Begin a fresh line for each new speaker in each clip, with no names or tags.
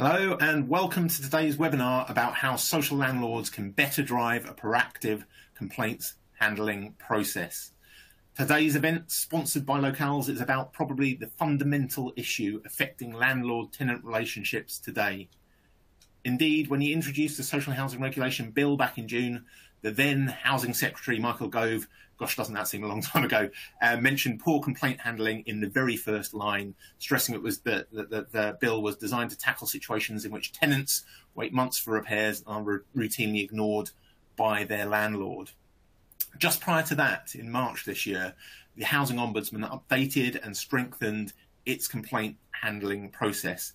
Hello, and welcome to today's webinar about how social landlords can better drive a proactive complaints handling process. Today's event, sponsored by Localz, is about probably the fundamental issue affecting landlord tenant relationships today. Indeed, when he introduced the Social Housing Regulation Bill back in June, the then Housing Secretary Michael Gove, gosh, doesn't that seem a long time ago, uh, mentioned poor complaint handling in the very first line, stressing it was that the, the, the, bill was designed to tackle situations in which tenants wait months for repairs and are routinely ignored by their landlord. Just prior to that, in March this year, the Housing Ombudsman updated and strengthened its complaint handling process.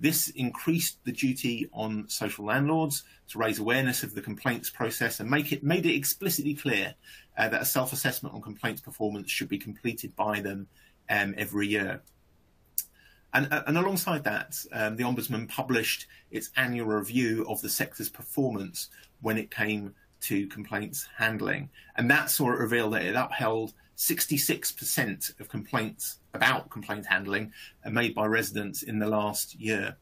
This increased the duty on social landlords to raise awareness of the complaints process and make it made it explicitly clear uh, that a self-assessment on complaints performance should be completed by them um, every year. And, uh, and alongside that, um, the Ombudsman published its annual review of the sector's performance when it came to complaints handling. And that saw it reveal that it upheld 66% of complaints about complaint handling are made by residents in the last year.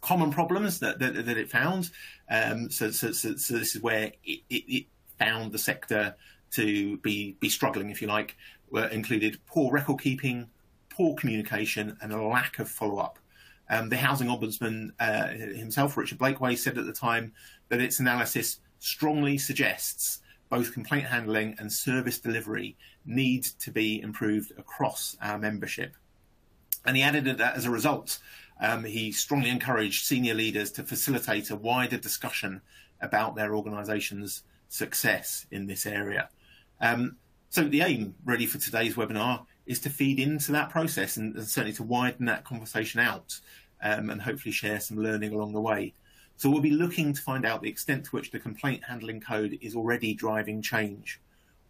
Common problems that, that, that it found. Um, so, so, so, so, this is where it, it, it, found the sector to be, be struggling, if you like, were included poor record keeping, poor communication, and a lack of follow up. Um, the housing ombudsman uh, himself, Richard Blakeway, said at the time that its analysis strongly suggests both complaint handling and service delivery need to be improved across our membership. And he added that as a result, um, he strongly encouraged senior leaders to facilitate a wider discussion about their organisation's success in this area. Um, so the aim really for today's webinar is to feed into that process and, and certainly to widen that conversation out um, and hopefully share some learning along the way. So we'll be looking to find out the extent to which the complaint handling code is already driving change.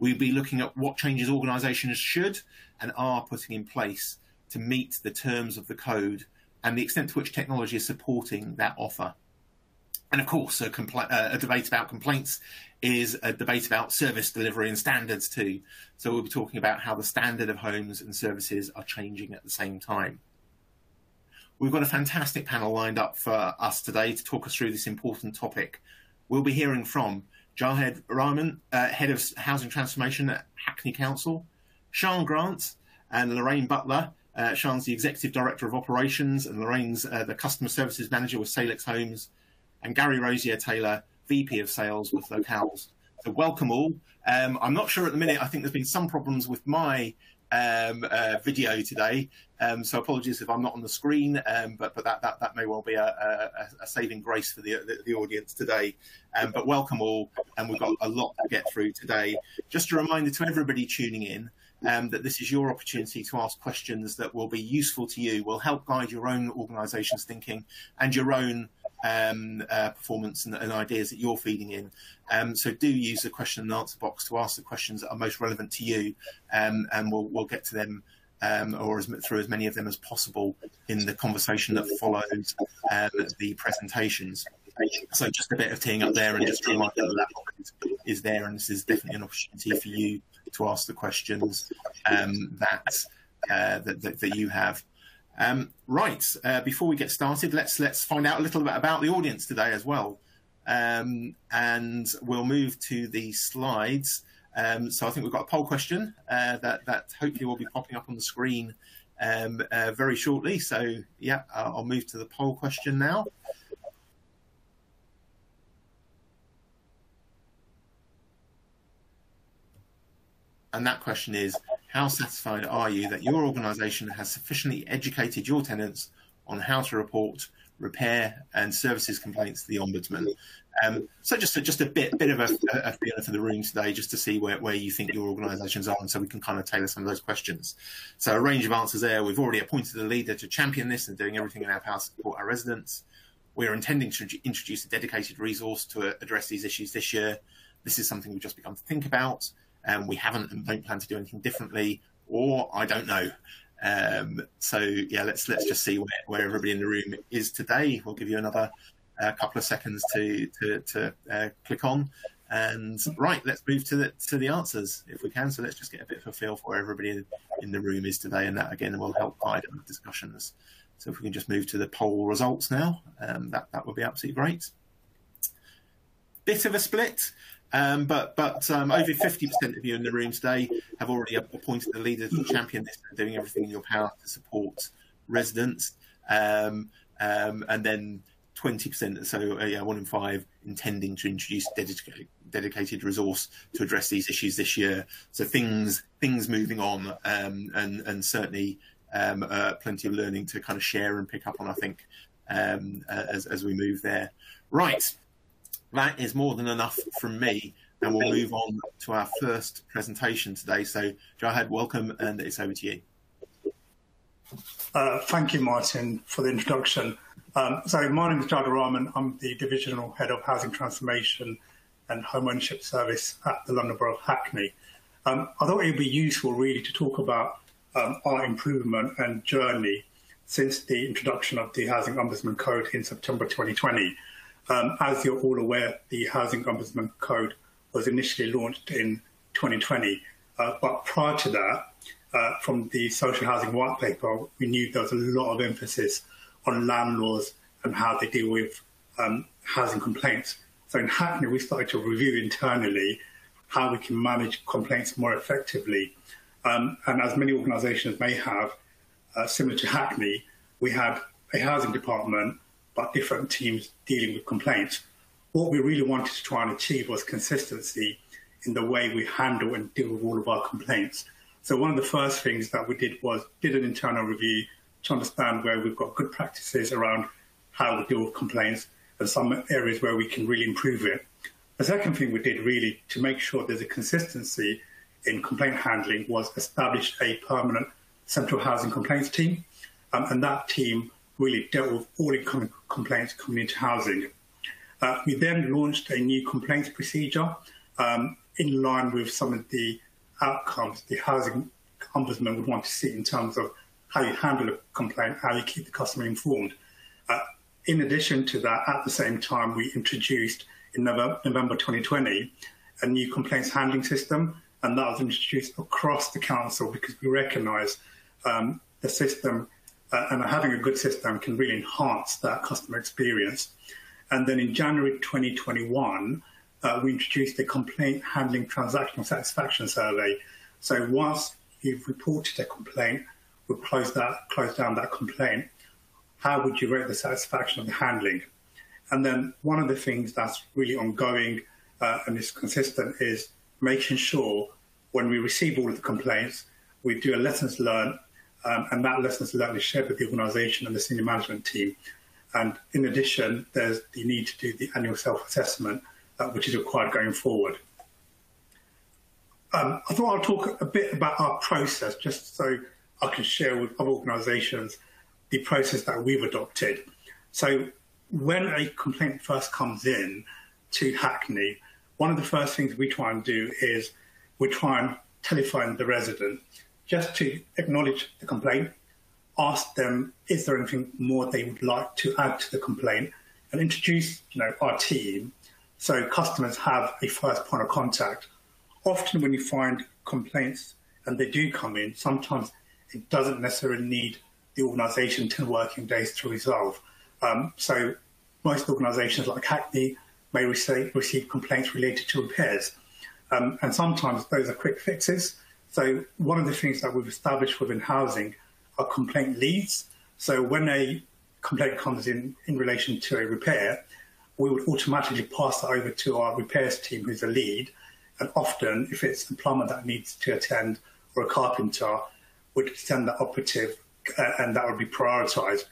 We'll be looking at what changes organisations should and are putting in place to meet the terms of the code and the extent to which technology is supporting that offer. And of course, a, uh, a, debate about complaints is a debate about service delivery and standards too. So we'll be talking about how the standard of homes and services are changing at the same time. We've got a fantastic panel lined up for us today to talk us through this important topic. We'll be hearing from Jahed Rahman, uh, Head of Housing Transformation at Hackney Council, Sian Grant and Lorraine Butler. Uh, Sian's the Executive Director of Operations and Lorraine's uh, the Customer Services Manager with Salix Homes, and Gary Rosier Taylor, VP of Sales with Localz. So welcome all. Um, I'm not sure at the minute. I think there's been some problems with my um, uh, video today. Um, so apologies if I'm not on the screen, um, but but that, that that may well be a, a, a saving grace for the, the, the audience today. Um, but welcome all, and we've got a lot to get through today. Just a reminder to everybody tuning in. Um, that this is your opportunity to ask questions that will be useful to you, will help guide your own organisation's thinking and your own um, uh, performance and, and, ideas that you're feeding in. Um, so do use the question and answer box to ask the questions that are most relevant to you, um, and we'll, we'll get to them um, or as, through as many of them as possible in the conversation that follows um, the presentations. So just a bit of teeing up there and just a reminder that that is there, and this is definitely an opportunity for you to ask the questions um, that, uh, that, that, that you have. Um, right, uh, before we get started, let's let's find out a little bit about the audience today as well, um, and we'll move to the slides. Um, so I think we've got a poll question uh, that that hopefully will be popping up on the screen um, uh, very shortly. So yeah, I'll move to the poll question now. And that question is, how satisfied are you that your organisation has sufficiently educated your tenants on how to report repair and services complaints to the ombudsman? Um, so just a, just a bit bit of a, a feeler for the room today, just to see where, where you think your organisations are, and so we can kind of tailor some of those questions. So a range of answers there. We've already appointed a leader to champion this and doing everything in our power to support our residents. We're intending to introduce a dedicated resource to address these issues this year. This is something we've just begun to think about um, we haven't and don't plan to do anything differently, or I don't know. Um, so yeah, let's let's just see where, where everybody in the room is today. We'll give you another uh, couple of seconds to to, to uh, click on. And right, let's move to the to the answers if we can. So let's just get a bit of a feel for where everybody in the room is today, and that again will help guide our discussions. So if we can just move to the poll results now, um, that, that would be absolutely great. Bit of a split, um, but but um, over 50% of you in the room today have already appointed the leader to champion this and doing everything in your power to support residents. Um, um, and then 20%, so uh, yeah, one in five, intending to introduce dedicated, dedicated resource to address these issues this year. So things things moving on, um, and and certainly um, uh, plenty of learning to kind of share and pick up on. I think uh, as as we move there. Right, that is more than enough from me, and we'll move on to our first presentation today. So Jahed, welcome, and it's over to you.
Uh, thank you, Martin, for the introduction. Um, so my name is Jahed Rahman. I'm the Divisional Head of Housing Transformation and Home Ownership Service at the London Borough of Hackney. Um, I thought it would be useful really to talk about um, our improvement and journey since the introduction of the Housing Ombudsman Code in September 2020. Um, as you're all aware, the Housing Ombudsman Code was initially launched in 2020, uh, but prior to that, uh, from the social housing white paper, we knew there was a lot of emphasis on landlords and how they deal with um, housing complaints. So in Hackney, we started to review internally how we can manage complaints more effectively. Um, and as many organisations may have, uh, similar to Hackney, we had a housing department, but different teams dealing with complaints. What we really wanted to try and achieve was consistency in the way we handle and deal with all of our complaints. So one of the first things that we did was did an internal review to understand where we've got good practices around how we deal with complaints and some areas where we can really improve it. The second thing we did really to make sure there's a consistency in complaint handling was establish a permanent central housing complaints team. Um, and that team really dealt with all incoming complaints coming into housing. Uh, we then launched a new complaints procedure um, in line with some of the outcomes the housing ombudsman would want to see in terms of how you handle a complaint, how you keep the customer informed. Uh, in addition to that, at the same time, we introduced in November 2020 a new complaints handling system, and that was introduced across the council because we recognise um, the system uh, and having a good system can really enhance that customer experience. And then in January 2021, uh, we introduced the complaint handling transactional satisfaction survey. So once you've reported a complaint, would close that close down that complaint, how would you rate the satisfaction of the handling? And then one of the things that's really ongoing uh, and is consistent is making sure when we receive all of the complaints, we do a lessons learned, um, and that lessons learned is shared with the organisation and the senior management team. And in addition, there's the need to do the annual self-assessment, uh, which is required going forward. Um, I thought I'll talk a bit about our process, just so I can share with other organisations the process that we've adopted. So when a complaint first comes in to Hackney, one of the first things we try and do is we try and telephone the resident just to acknowledge the complaint, ask them is there anything more they would like to add to the complaint, and introduce you know our team so customers have a first point of contact. Often when you find complaints and they do come in, sometimes it doesn't necessarily need the organisation 10 working days to resolve. Um, so most organisations like Hackney may receive, receive complaints related to repairs. Um, and sometimes those are quick fixes. So one of the things that we've established within housing are complaint leads. So when a complaint comes in in relation to a repair, we would automatically pass that over to our repairs team, who's a lead. And often, if it's a plumber that needs to attend or a carpenter, would send the operative uh, and that would be prioritised.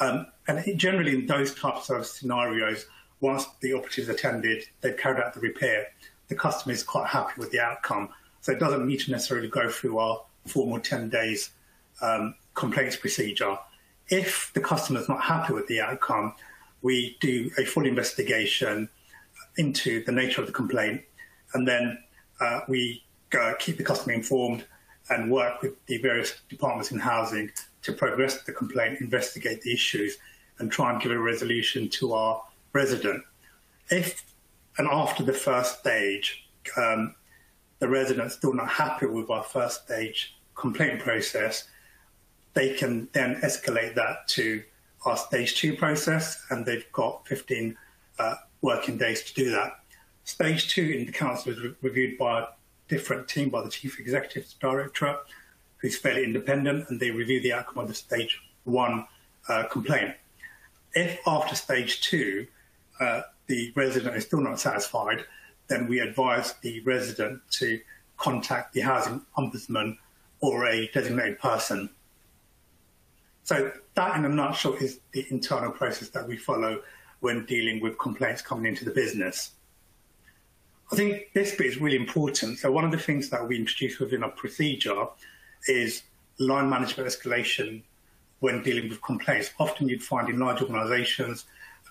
Um, and generally, in those types of scenarios, once the operatives attended, they've carried out the repair, the customer is quite happy with the outcome. So it doesn't need to necessarily go through our formal 10 days um, complaints procedure. If the customer is not happy with the outcome, we do a full investigation into the nature of the complaint, and then uh, we keep the customer informed and work with the various departments in housing to progress the complaint, investigate the issues, and try and give a resolution to our resident. If and after the first stage, um, the resident's still not happy with our first stage complaint process, they can then escalate that to our stage two process, and they've got 15 uh, working days to do that. Stage two in the council is re- reviewed by a different team, by the chief executive directorate, who's fairly independent, and they review the outcome of the stage one uh, complaint. If after stage two uh, the resident is still not satisfied, then we advise the resident to contact the housing ombudsman or a designated person. So that, in a nutshell, is the internal process that we follow when dealing with complaints coming into the business. I think this bit is really important. So one of the things that we introduce within our procedure is line management escalation when dealing with complaints. Often you'd find in large organisations,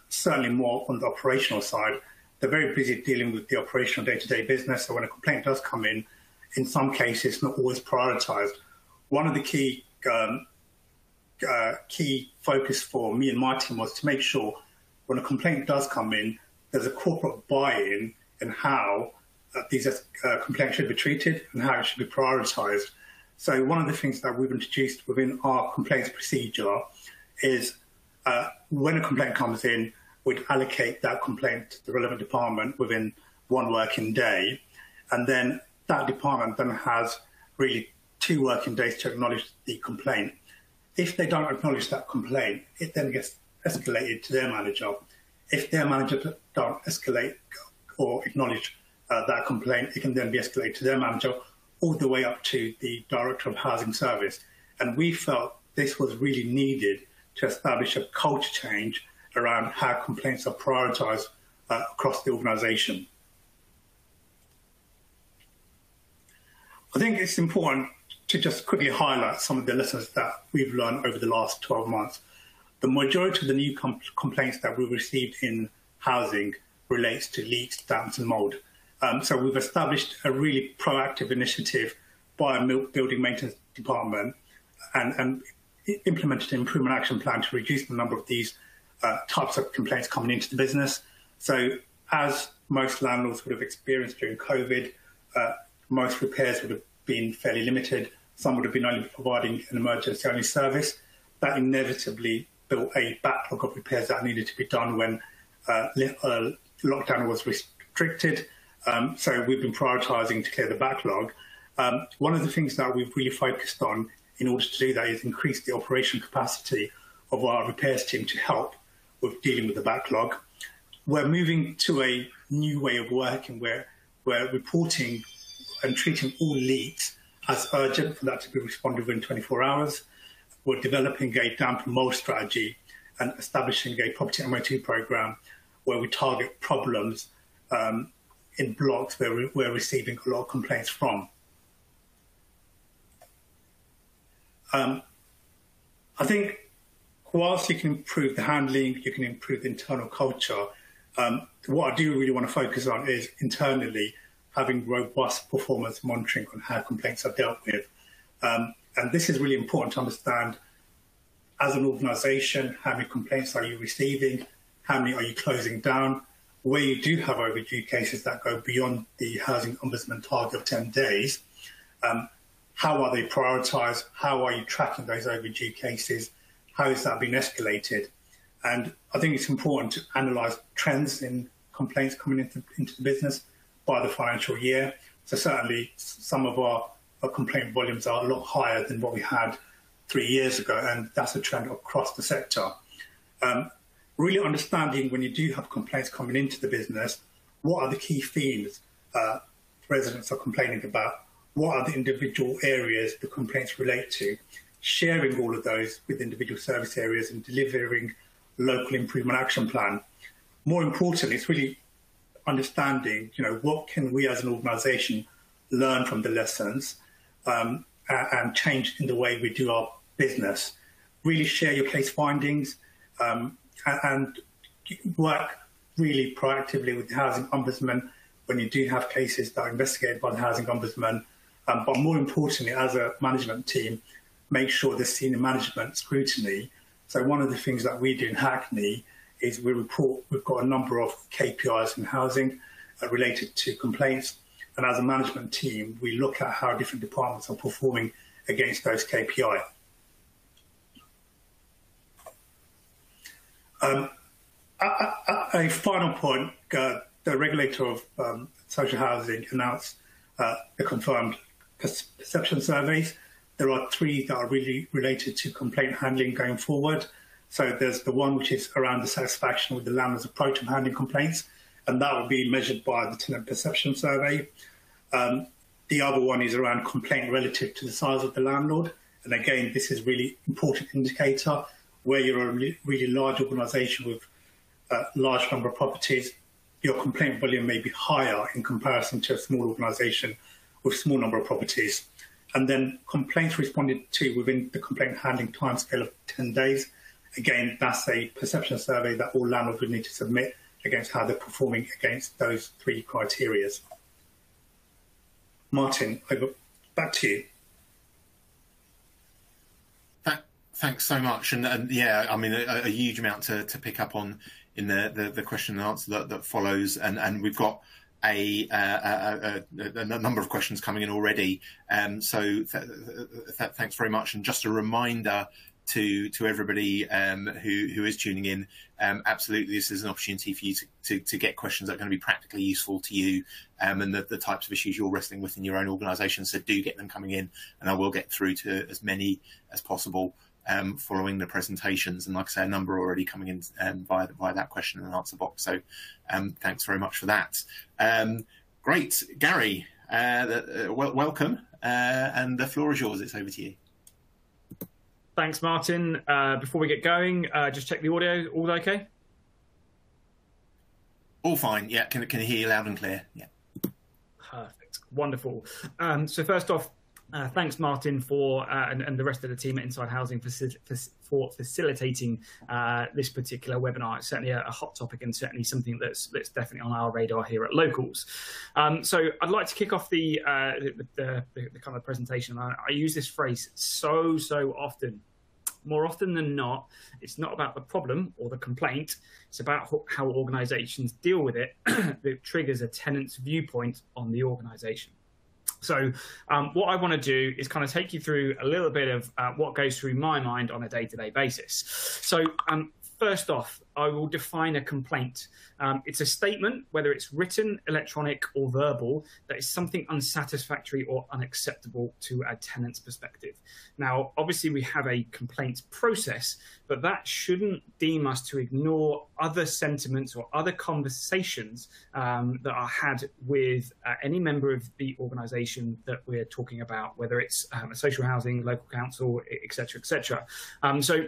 certainly more on the operational side, they're very busy dealing with the operational day-to-day business. So when a complaint does come in, in some cases, not always prioritised. One of the key um, uh, key focus for me and my team was to make sure when a complaint does come in, there's a corporate buy-in in how uh, these uh, complaints should be treated and how it should be prioritised. So one of the things that we've introduced within our complaints procedure is uh, when a complaint comes in, we'd allocate that complaint to the relevant department within one working day, and then that department then has really two working days to acknowledge the complaint. If they don't acknowledge that complaint, it then gets escalated to their manager. If their manager don't escalate or acknowledge uh, that complaint, it can then be escalated to their manager all the way up to the Director of Housing Service. And we felt this was really needed to establish a culture change around how complaints are prioritised uh, across the organisation. I think it's important to just quickly highlight some of the lessons that we've learned over the last 12 months. The majority of the new com complaints that we've received in housing relates to leaks, damps and mould. Um, so we've established a really proactive initiative by a building maintenance department and, and implemented an improvement action plan to reduce the number of these types of complaints coming into the business. So as most landlords would have experienced during COVID, uh, most repairs would have been fairly limited. Some would have been only providing an emergency only service. That inevitably built a backlog of repairs that needed to be done when uh, uh lockdown was restricted. Um, so we've been prioritising to clear the backlog. Um, one of the things that we've really focused on in order to do that is increase the operational capacity of our repairs team to help with dealing with the backlog. We're moving to a new way of working where we're reporting and treating all leaks as urgent for that to be responded within 24 hours. We're developing a damp mold strategy and establishing a property MOT program where we target problems um, in blocks where we're receiving a lot of complaints from. Um, I think whilst you can improve the handling, you can improve the internal culture, um, what I do really want to focus on is internally having robust performance monitoring on how complaints are dealt with. Um, and this is really important to understand as an organisation, how many complaints are you receiving, how many are you closing down, where you do have overdue cases that go beyond the housing ombudsman target of 10 days, um, how are they prioritised, how are you tracking those overdue cases, how is that being escalated? And I think it's important to analyse trends in complaints coming into, into the business by the financial year. So certainly some of our, our complaint volumes are a lot higher than what we had three years ago, and that's a trend across the sector. Um, really understanding when you do have complaints coming into the business, what are the key themes uh, residents are complaining about? What are the individual areas the complaints relate to? Sharing all of those with individual service areas and delivering local improvement action plan. More importantly, it's really understanding, you know, what can we as an organisation learn from the lessons um, and change in the way we do our business. Really share your case findings um, and work really proactively with the housing ombudsman when you do have cases that are investigated by the housing ombudsman. Um, but more importantly, as a management team, make sure they're senior management scrutiny. So one of the things that we do in Hackney is we report, we've got a number of KPIs in housing uh, related to complaints. And as a management team, we look at how different departments are performing against those KPI. Um, a, a, a, final point, uh, the regulator of um, social housing announced uh, the confirmed perception surveys. There are three that are really related to complaint handling going forward. So there's the one which is around the satisfaction with the landlord's approach of handling complaints, and that will be measured by the tenant perception survey. Um, the other one is around complaint relative to the size of the landlord. And again, this is really important indicator where you're a really large organisation with a large number of properties, your complaint volume may be higher in comparison to a small organisation with small number of properties. And then complaints responded to within the complaint handling timescale of 10 days. Again, that's a perception survey that all landlords would need to submit against how they're performing against those three criteria. Martin, over, back to you.
Thanks so much, and, and yeah, I mean a, a, huge amount to, to pick up on in the, the, the question and answer that, that follows, and, and we've got a, a, a, number of questions coming in already. Um, so th- th- thanks very much. And just a reminder to to everybody um, who who is tuning in, um, absolutely, this is an opportunity for you to, to, to, get questions that are going to be practically useful to you um, and the, the types of issues you're wrestling with in your own organisation. So do get them coming in, and I will get through to as many as possible um, following the presentations. And like I say, a number already coming in um, via, via that question and answer box. So um, thanks very much for that. Um, great. Gary, uh, uh, well, welcome. Uh, and the floor is yours. It's over to you.
Thanks, Martin. Uh, before we get going, uh, just check the audio. All okay?
All fine. Yeah, can, can hear you loud and clear. Yeah.
Perfect. Wonderful. Um, so first off, uh, thanks, Martin, for uh, and, and, the rest of the team at Inside Housing for, for facilitating uh, this particular webinar. It's certainly a, a, hot topic and certainly something that's that's definitely on our radar here at Localz. Um, so I'd like to kick off the uh, the, the, the, the, kind of presentation. I, I use this phrase so so often more often than not, it's not about the problem or the complaint. It's about how organizations deal with it that triggers a tenant's viewpoint on the organization. So, um, what I want to do is kind of take you through a little bit of uh, what goes through my mind on a day to day basis. So, um, first off, I will define a complaint. Um, it's a statement, whether it's written, electronic, or verbal, that is something unsatisfactory or unacceptable to a tenant's perspective. Now, obviously, we have a complaints process, but that shouldn't deem us to ignore other sentiments or other conversations um, that are had with uh, any member of the organisation that we're talking about, whether it's um, a social housing, local council, etc., etc. Um, so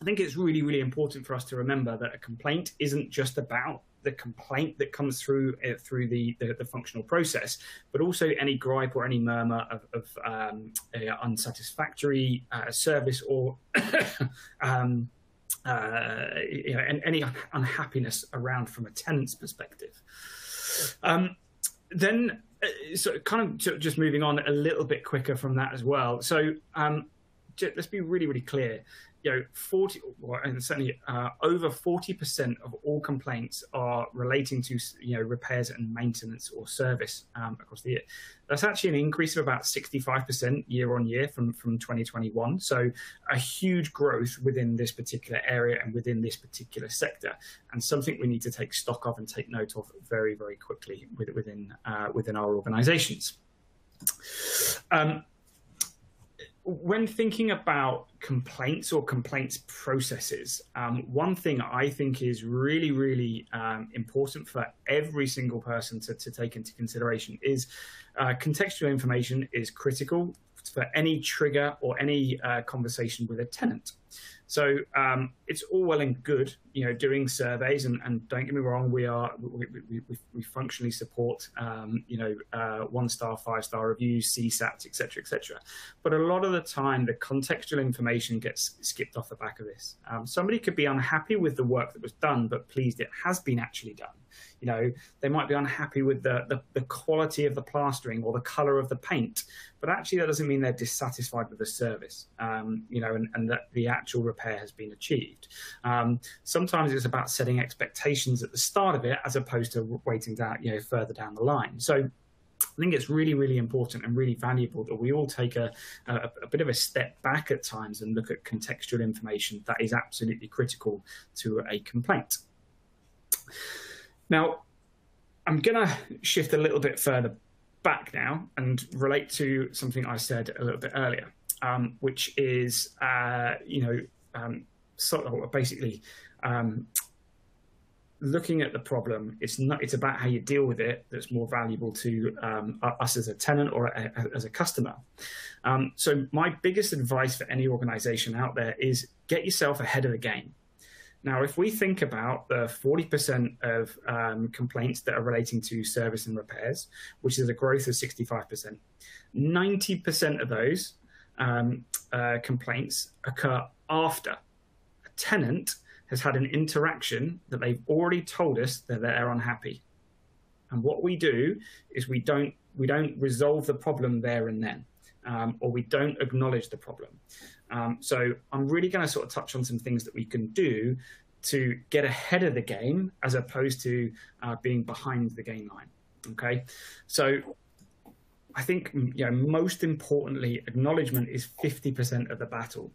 I think it's really, really important for us to remember that a complaint isn't just about the complaint that comes through uh, through the, the, the functional process, but also any gripe or any murmur of, of um, unsatisfactory uh, service or um, uh, you know, any unhappiness around from a tenant's perspective. Um, then, uh, so kind of just moving on a little bit quicker from that as well. So um, let's be really, really clear you know, 40, and certainly uh, over 40% of all complaints are relating to, you know, repairs and maintenance or service um, across the year. That's actually an increase of about 65% year on year from, from 2021. So a huge growth within this particular area and within this particular sector, and something we need to take stock of and take note of very, very quickly within, uh, within our organizations. Um, when thinking about complaints or complaints processes, um, one thing I think is really, really um, important for every single person to, to take into consideration is uh, contextual information is critical for any trigger or any uh, conversation with a tenant. So um, it's all well and good, you know, doing surveys, and, and don't get me wrong, we are we, we, we, we functionally support, um, you know, uh, one star, five star reviews, CSAT, etc., etc. But a lot of the time, the contextual information gets skipped off the back of this. Um, somebody could be unhappy with the work that was done, but pleased it has been actually done. You know, they might be unhappy with the, the, the quality of the plastering or the color of the paint, but actually that doesn't mean they're dissatisfied with the service, um, you know, and, and, that the actual repair has been achieved. Um, sometimes it's about setting expectations at the start of it as opposed to waiting down, you know, further down the line. So I think it's really, really important and really valuable that we all take a, a, a, bit of a step back at times and look at contextual information that is absolutely critical to a complaint. Now, I'm going to shift a little bit further back now and relate to something I said a little bit earlier, um, which is, uh, you know, um, basically um, looking at the problem, it's not it's about how you deal with it that's more valuable to um, us as a tenant or a, a, as a customer. Um, so my biggest advice for any organization out there is get yourself ahead of the game. Now, if we think about the 40% of um, complaints that are relating to service and repairs, which is a growth of 65%, 90% of those um, uh, complaints occur after a tenant has had an interaction that they've already told us that they're unhappy. And what we do is we don't we don't resolve the problem there and then, um, or we don't acknowledge the problem. Um, so I'm really going to sort of touch on some things that we can do to get ahead of the game as opposed to uh, being behind the game line. Okay, so I think you know most importantly, acknowledgement is 50% of the battle.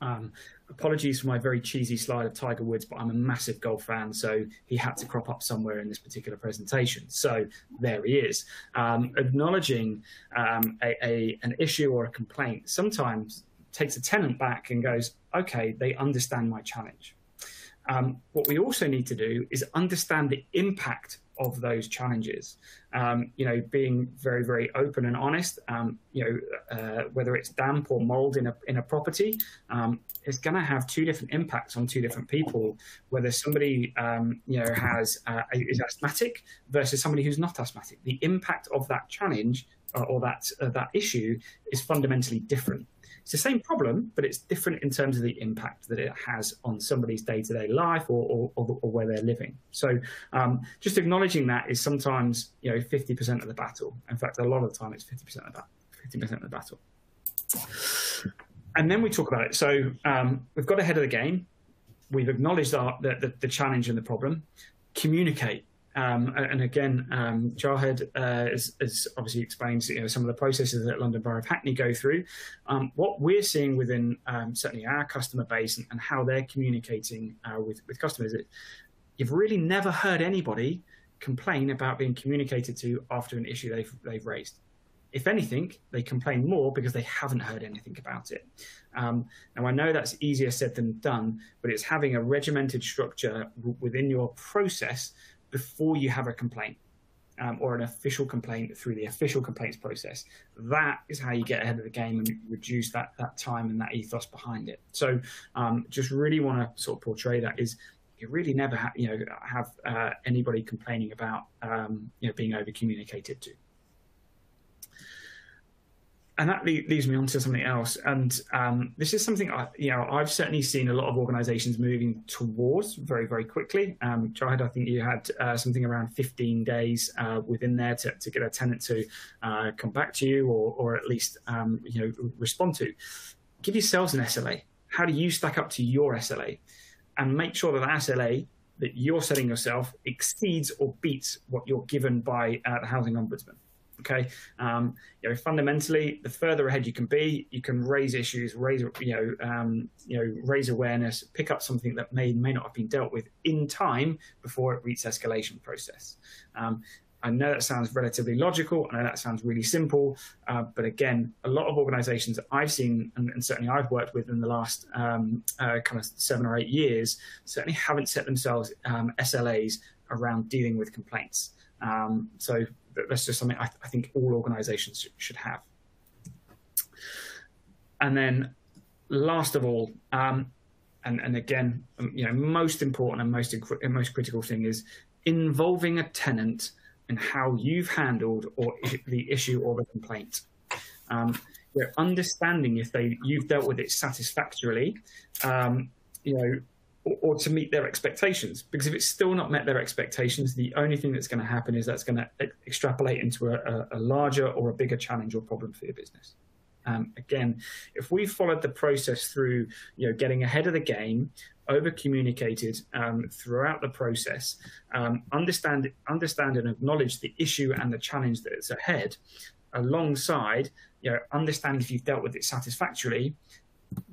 Um, apologies for my very cheesy slide of Tiger Woods, but I'm a massive golf fan, so he had to crop up somewhere in this particular presentation. So there he is, um, acknowledging um, a, a, an issue or a complaint. Sometimes takes a tenant back and goes, "Okay, they understand my challenge." Um, what we also need to do is understand the impact of those challenges. Um, you know, being very, very open and honest. Um, you know, uh, whether it's damp or mold in a in a property, um, it's going to have two different impacts on two different people. Whether somebody um, you know has uh, is asthmatic versus somebody who's not asthmatic, the impact of that challenge uh, or that uh, that issue is fundamentally different. It's the same problem, but it's different in terms of the impact that it has on somebody's day to day life or, or, or, where they're living. So um, just acknowledging that is sometimes you know 50% of the battle. In fact, a lot of the time it's 50% of that, 50% of the battle. And then we talk about it. So um, we've got ahead of the game. We've acknowledged our, the, the, the challenge and the problem. Communicate um, and again, um, Jahed uh, obviously explains you know, some of the processes that London Borough of Hackney go through. Um, what we're seeing within um, certainly our customer base and, and how they're communicating uh, with, with customers, it, you've really never heard anybody complain about being communicated to after an issue they've, they've raised. If anything, they complain more because they haven't heard anything about it. Um, now, I know that's easier said than done, but it's having a regimented structure within your process before you have a complaint um, or an official complaint through the official complaints process. That is how you get ahead of the game and reduce that that time and that ethos behind it. So, um, just really want to sort of portray that is you really never ha- you know have uh, anybody complaining about um, you know being over communicated to and that leads me on to something else. And um, this is something I, you know I've certainly seen a lot of organisations moving towards very very quickly. Um, Jahed, I think you had uh, something around 15 days uh, within there to, to get a tenant to uh, come back to you or, or at least um, you know respond to. Give yourselves an SLA. How do you stack up to your SLA? And make sure that the SLA that you're setting yourself exceeds or beats what you're given by uh, the housing ombudsman. Okay, um, you know, fundamentally, the further ahead you can be, you can raise issues, raise you know, um, you know, raise awareness, pick up something that may may not have been dealt with in time before it reaches escalation process. Um, I know that sounds relatively logical. I know that sounds really simple, uh, but again, a lot of organisations that I've seen, and, and, certainly I've worked with in the last um, uh, kind of seven or eight years, certainly haven't set themselves um, SLAs around dealing with complaints. Um, so that's just something I, I think all organisations should have. And then, last of all, um, and, and again, um, you know, most important and most and most critical thing is involving a tenant in how you've handled or the issue or the complaint. Um, are understanding if they you've dealt with it satisfactorily, um, you know, or, or, to meet their expectations. Because if it's still not met their expectations, the only thing that's going to happen is that's going to extrapolate into a, a, larger or a bigger challenge or problem for your business. Um, again, if we followed the process through, you know, getting ahead of the game, over communicated um, throughout the process, um, understand understand and acknowledge the issue and the challenge that is ahead, alongside, you know, understand if you've dealt with it satisfactorily,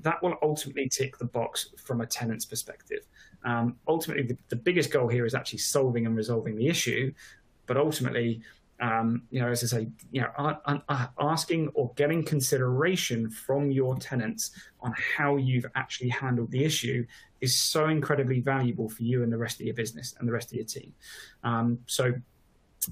that will ultimately tick the box from a tenant's perspective. Um, ultimately, the, the, biggest goal here is actually solving and resolving the issue, but ultimately, um, you know, as I say, you know, asking or getting consideration from your tenants on how you've actually handled the issue is so incredibly valuable for you and the rest of your business and the rest of your team. Um, so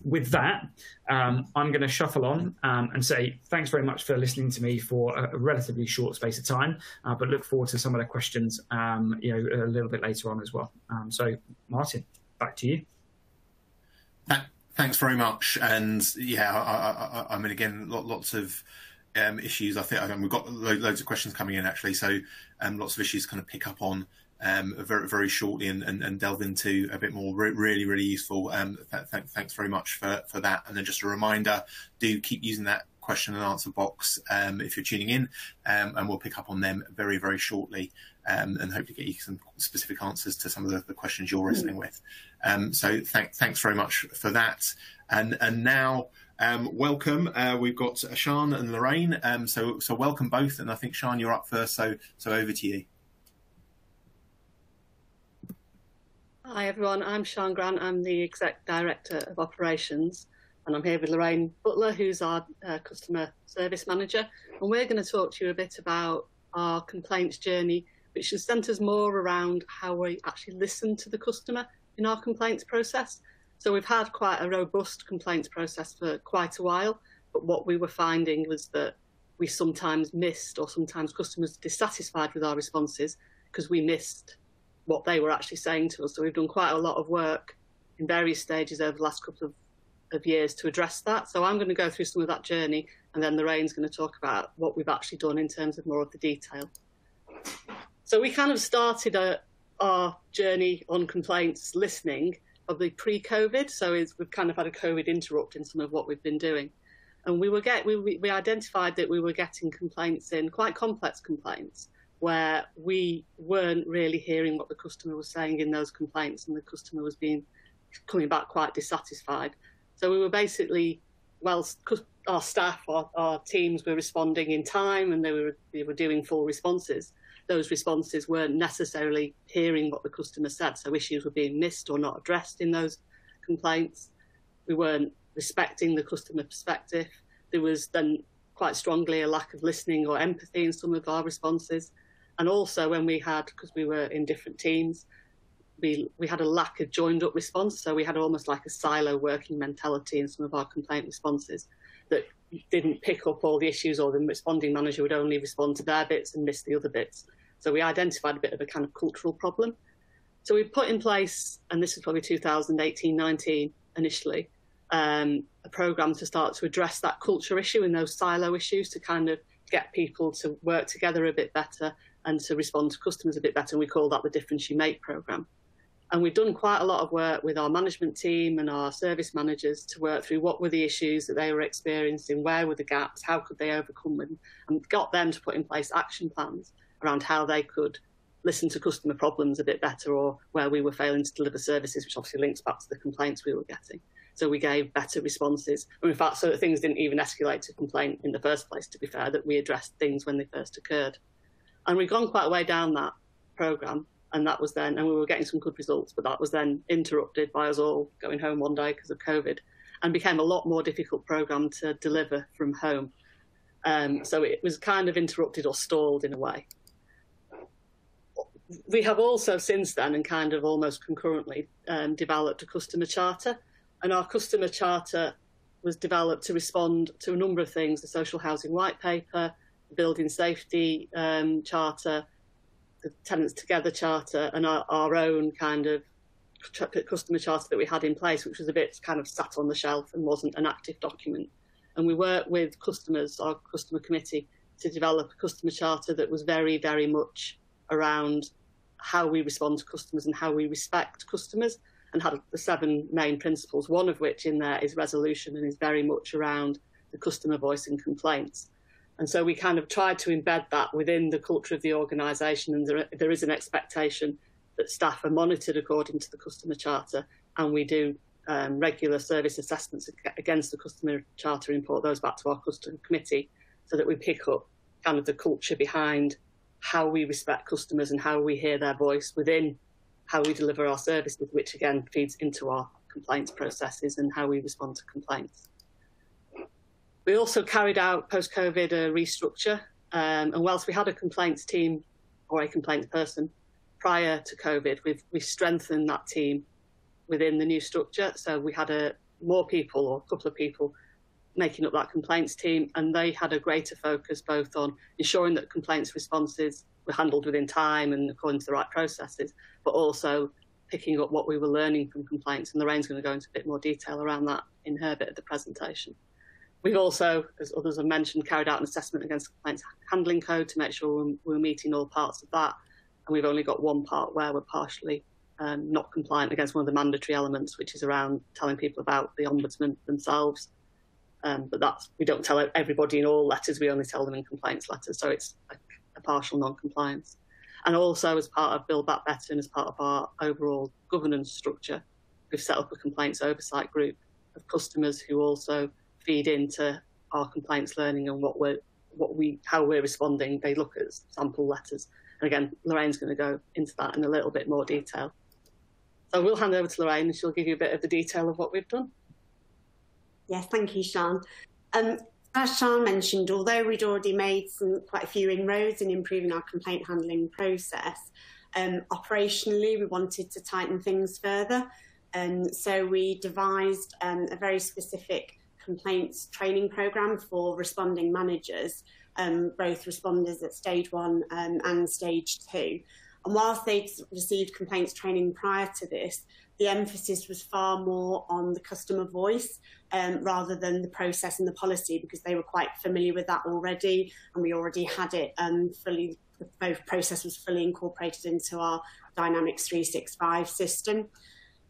with that, um, I'm going to shuffle on um, and say thanks very much for listening to me for a, relatively short space of time, uh, but look forward to some of the questions, um, you know, a little bit later on as well. Um, so, Martin, back to you.
Thanks very much. And yeah, I, I, I mean, again, lots of um, issues. I think I mean, we've got loads of questions coming in actually, so um, lots of issues kind of pick up on um, very very shortly and, and, and, delve into a bit more. Re- really really useful. Um, th- th- thanks very much for for that. And then just a reminder: do keep using that question and answer box um, if you're tuning in, um, and we'll pick up on them very very shortly, um, and hopefully get you some specific answers to some of the, the questions you're wrestling with. Um, so th- thanks very much for that. And and now. Um, welcome. Uh, we've got Sian and Lorraine. Um, so so welcome both. And I think Sian, you're up first. So so over to you.
Hi everyone, I'm Sian Grant. I'm the Exec Director of Operations and I'm here with Lorraine Butler, who's our uh, Customer Service Manager. And we're going to talk to you a bit about our complaints journey, which centres more around how we actually listen to the customer in our complaints process. So we've had quite a robust complaints process for quite a while, but what we were finding was that we sometimes missed or sometimes customers dissatisfied with our responses because we missed what they were actually saying to us. So we've done quite a lot of work in various stages over the last couple of, of years to address that. So I'm going to go through some of that journey, and then Lorraine's going to talk about what we've actually done in terms of more of the detail. So we kind of started a, uh, our journey on complaints listening probably pre-COVID. So we've kind of had a COVID interrupt in some of what we've been doing. And we were get we, we identified that we were getting complaints in quite complex complaints where we weren't really hearing what the customer was saying in those complaints, and the customer was being coming back quite dissatisfied. So we were basically, well, our staff, our, our teams were responding in time, and they were they were doing full responses. Those responses weren't necessarily hearing what the customer said, so issues were being missed or not addressed in those complaints. We weren't respecting the customer perspective. There was then quite strongly a lack of listening or empathy in some of our responses and also when we had, because we were in different teams, we, we had a lack of joined up response. So we had almost like a silo working mentality in some of our complaint responses that didn't pick up all the issues or the responding manager would only respond to their bits and miss the other bits. So we identified a bit of a kind of cultural problem. So we put in place, and this was probably 2018 19 initially, um, a program to start to address that culture issue and those silo issues to kind of get people to work together a bit better and to respond to customers a bit better. And we call that the Difference You Make program. And we've done quite a lot of work with our management team and our service managers to work through what were the issues that they were experiencing, where were the gaps, how could they overcome them, and got them to put in place action plans around how they could listen to customer problems a bit better or where we were failing to deliver services, which obviously links back to the complaints we were getting. So we gave better responses. And in fact, so that things didn't even escalate to complaint in the first place, to be fair, that we addressed things when they first occurred. And we'd gone quite a way down that program. And that was then, and we were getting some good results, but that was then interrupted by us all going home one day because of COVID and became a lot more difficult program to deliver from home. Um, so it was kind of interrupted or stalled in a way. We have also since then and kind of almost concurrently um, developed a customer charter. And our customer charter was developed to respond to a number of things the social housing white paper, building safety um, charter, the Tenants Together charter, and our, our own kind of customer charter that we had in place, which was a bit kind of sat on the shelf and wasn't an active document. And we worked with customers, our customer committee, to develop a customer charter that was very, very much around how we respond to customers and how we respect customers and had the seven main principles, one of which in there is resolution and is very much around the customer voice and complaints. And so we kind of tried to embed that within the culture of the organisation, and there, there is an expectation that staff are monitored according to the customer charter, and we do um, regular service assessments against the customer charter and report those back to our customer committee so that we pick up kind of the culture behind how we respect customers and how we hear their voice within how we deliver our services, which again feeds into our complaints processes and how we respond to complaints. We also carried out post-COVID a restructure, um, and whilst we had a complaints team or a complaints person prior to COVID, we've, we strengthened that team within the new structure. So we had a more people or a couple of people making up that complaints team, and they had a greater focus both on ensuring that complaints responses were handled within time and according to the right processes, but also picking up what we were learning from complaints. And Lorraine's going to go into a bit more detail around that in her bit of the presentation. We've also, as others have mentioned, carried out an assessment against the complaints handling code to make sure we're meeting all parts of that. And we've only got one part where we're partially um, not compliant against one of the mandatory elements, which is around telling people about the ombudsman themselves um, but that's we don't tell everybody in all letters. We only tell them in complaints letters. So it's a, a partial non-compliance. And also, as part of Build Back Better and as part of our overall governance structure, we've set up a complaints oversight group of customers who also feed into our complaints learning and what we're what we how we're responding. They look at sample letters. And again, Lorraine's going to go into that in a little bit more detail. So we'll hand over to Lorraine and she'll give you a bit of the detail of what we've done.
Yes, thank you, Sian. Um, as Sian mentioned, although we'd already made some quite a few inroads in improving our complaint handling process, um, operationally we wanted to tighten things further. Um, so we devised um, a very specific complaints training program for responding managers, um, both responders at stage one um, and stage two. And whilst they'd received complaints training prior to this, the emphasis was far more on the customer voice um, rather than the process and the policy because they were quite familiar with that already and we already had it um, fully, the process was fully incorporated into our Dynamics 365 system.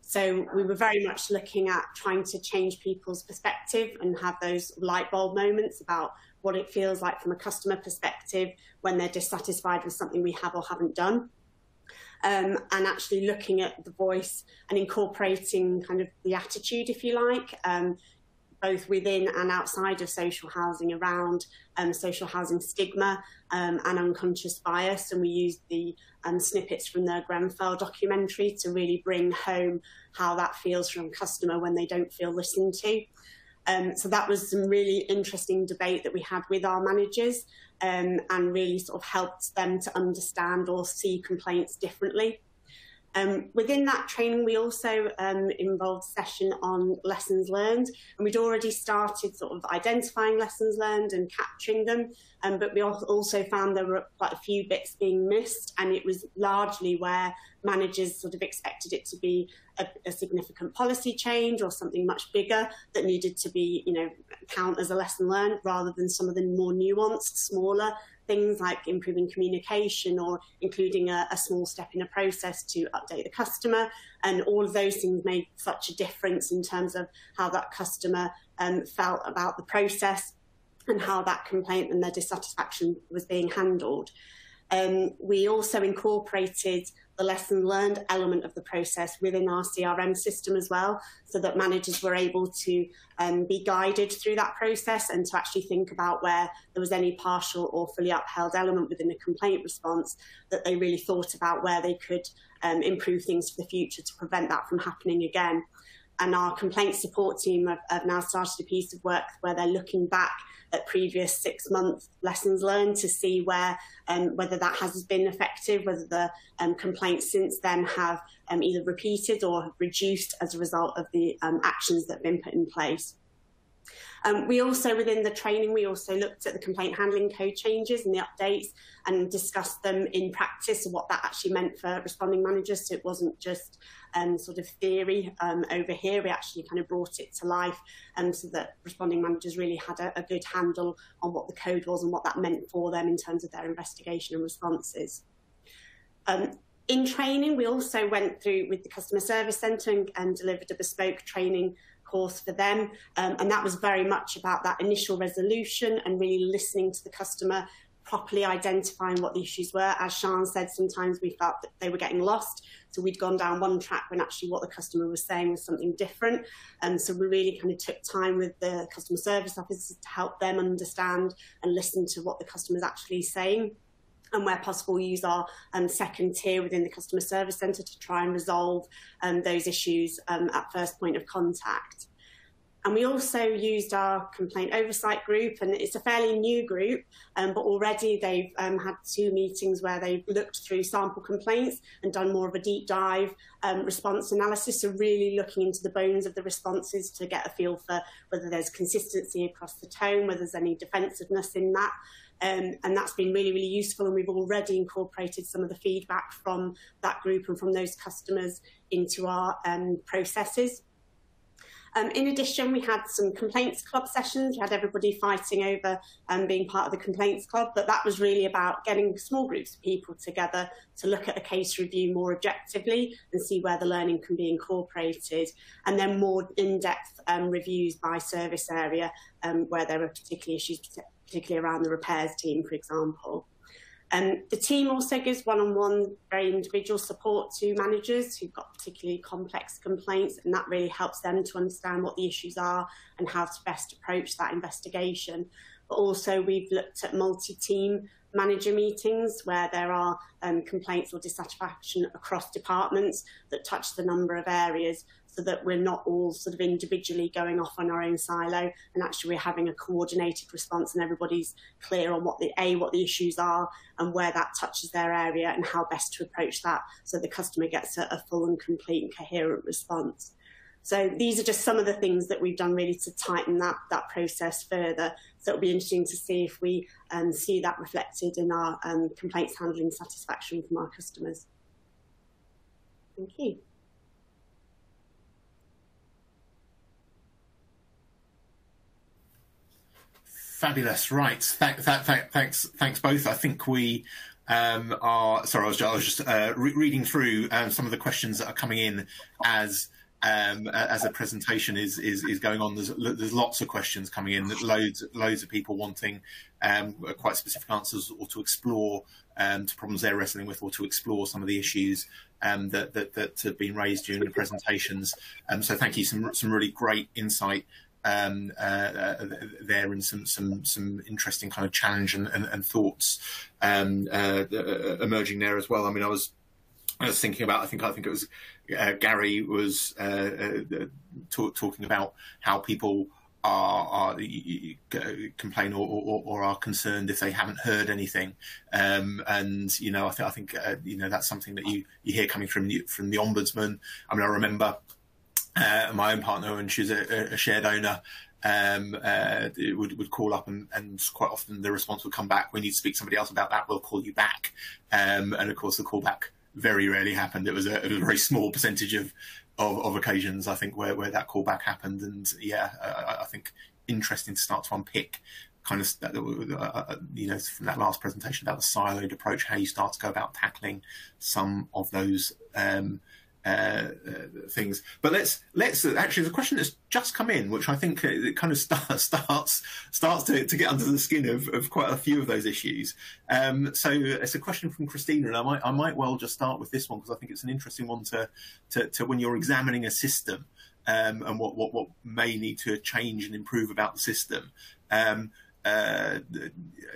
So we were very much looking at trying to change people's perspective and have those light bulb moments about what it feels like from a customer perspective when they're dissatisfied with something we have or haven't done. Um, and actually looking at the voice and incorporating kind of the attitude, if you like, um, both within and outside of social housing around um, social housing stigma um, and unconscious bias. And we used the um, snippets from the Grenfell documentary to really bring home how that feels from a customer when they don't feel listened to. Um, so that was some really interesting debate that we had with our managers um, and really sort of helped them to understand or see complaints differently. Um, within that training, we also um, involved session on lessons learned, and we'd already started sort of identifying lessons learned and capturing them. Um, but we also found there were quite a few bits being missed, and it was largely where managers sort of expected it to be a, a significant policy change or something much bigger that needed to be, you know, count as a lesson learned, rather than some of the more nuanced, smaller things like improving communication or including a, a, small step in a process to update the customer. And all of those things made such a difference in terms of how that customer um, felt about the process and how that complaint and their dissatisfaction was being handled. Um, we also incorporated the lesson learned element of the process within our CRM system as well, so that managers were able to um, be guided through that process and to actually think about where there was any partial or fully upheld element within a complaint response that they really thought about where they could um, improve things for the future to prevent that from happening again. And our complaint support team have, have now started a piece of work where they're looking back at previous six month lessons learned to see where um, whether that has been effective, whether the um, complaints since then have um, either repeated or reduced as a result of the um, actions that have been put in place. Um, we also, within the training, we also looked at the complaint handling code changes and the updates and discussed them in practice and what that actually meant for responding managers. So it wasn't just um, sort of theory um, over here. We actually kind of brought it to life um, so that responding managers really had a, a good handle on what the code was and what that meant for them in terms of their investigation and responses. Um, in training, we also went through with the Customer Service Centre and, and, delivered a bespoke training course, for them. Um, and that was very much about that initial resolution and really listening to the customer, properly identifying what the issues were. As Sian said, sometimes we felt that they were getting lost. So we'd gone down one track when actually what the customer was saying was something different. And so we really kind of took time with the customer service officers to help them understand and listen to what the customer is actually saying and where possible use our um, second tier within the customer service centre to try and resolve um, those issues um, at first point of contact. And we also used our complaint oversight group, and it's a fairly new group, um, but already they've um, had two meetings where they've looked through sample complaints and done more of a deep dive um, response analysis. So, really looking into the bones of the responses to get a feel for whether there's consistency across the tone, whether there's any defensiveness in that. Um, and that's been really, really useful. And we've already incorporated some of the feedback from that group and from those customers into our um, processes. Um, in addition, we had some complaints club sessions. We had everybody fighting over um, being part of the complaints club, but that was really about getting small groups of people together to look at the case review more objectively and see where the learning can be incorporated, and then more in-depth um, reviews by service area um, where there are particular issues, particularly around the repairs team, for example. Um, the team also gives one-on-one, very individual support to managers who've got particularly complex complaints, and that really helps them to understand what the issues are and how to best approach that investigation. But also, we've looked at multi-team manager meetings where there are um, complaints or dissatisfaction across departments that touch the number of areas so that we're not all sort of individually going off on our own silo and actually we're having a coordinated response and everybody's clear on what the a what the issues are and where that touches their area and how best to approach that so the customer gets a, a full and complete and coherent response so these are just some of the things that we've done really to tighten that that process further. So it'll be interesting to see if we um, see that reflected in our um, complaints handling satisfaction from our customers. Thank you.
Fabulous. Right. Th- th- th- thanks. Thanks both. I think we um, are. Sorry, I was, I was just uh, re- reading through um, some of the questions that are coming in as um, as the presentation is, is is going on. There's there's lots of questions coming in. Loads loads of people wanting um, quite specific answers or to explore um, to problems they're wrestling with, or to explore some of the issues um, that, that, that have been raised during the presentations. Um, so thank you. Some some really great insight um, uh, uh, there and some some some interesting kind of challenge and, and, and thoughts um, uh, uh, emerging there as well. I mean, I was I was thinking about. I think I think it was uh, Gary was uh, talk, talking about how people are, are complain or, or, or, are concerned if they haven't heard anything. Um, and you know, I, th- I think uh, you know that's something that you, you hear coming from the, from the ombudsman. I mean, I remember uh, my own partner, and she's a, a shared owner. Um, uh, would would call up and, and quite often the response would come back. We need to speak to somebody else about that. We'll call you back. Um, and of course, the callback very rarely happened. It was a, it was a very small percentage of, of, of occasions, I think, where, where that callback happened. And yeah, I, I think interesting to start to unpick kind of uh, uh, you know from that last presentation about the siloed approach, how you start to go about tackling some of those um, uh, uh, things. But let's let's actually the question that's just come in, which I think it kind of start, starts starts to, to get under the skin of, of quite a few of those issues. Um, so it's a question from Christina, and I might I might well just start with this one because I think it's an interesting one to to, to when you're examining a system. Um, and what, what, what may need to change and improve about the system. Um, uh,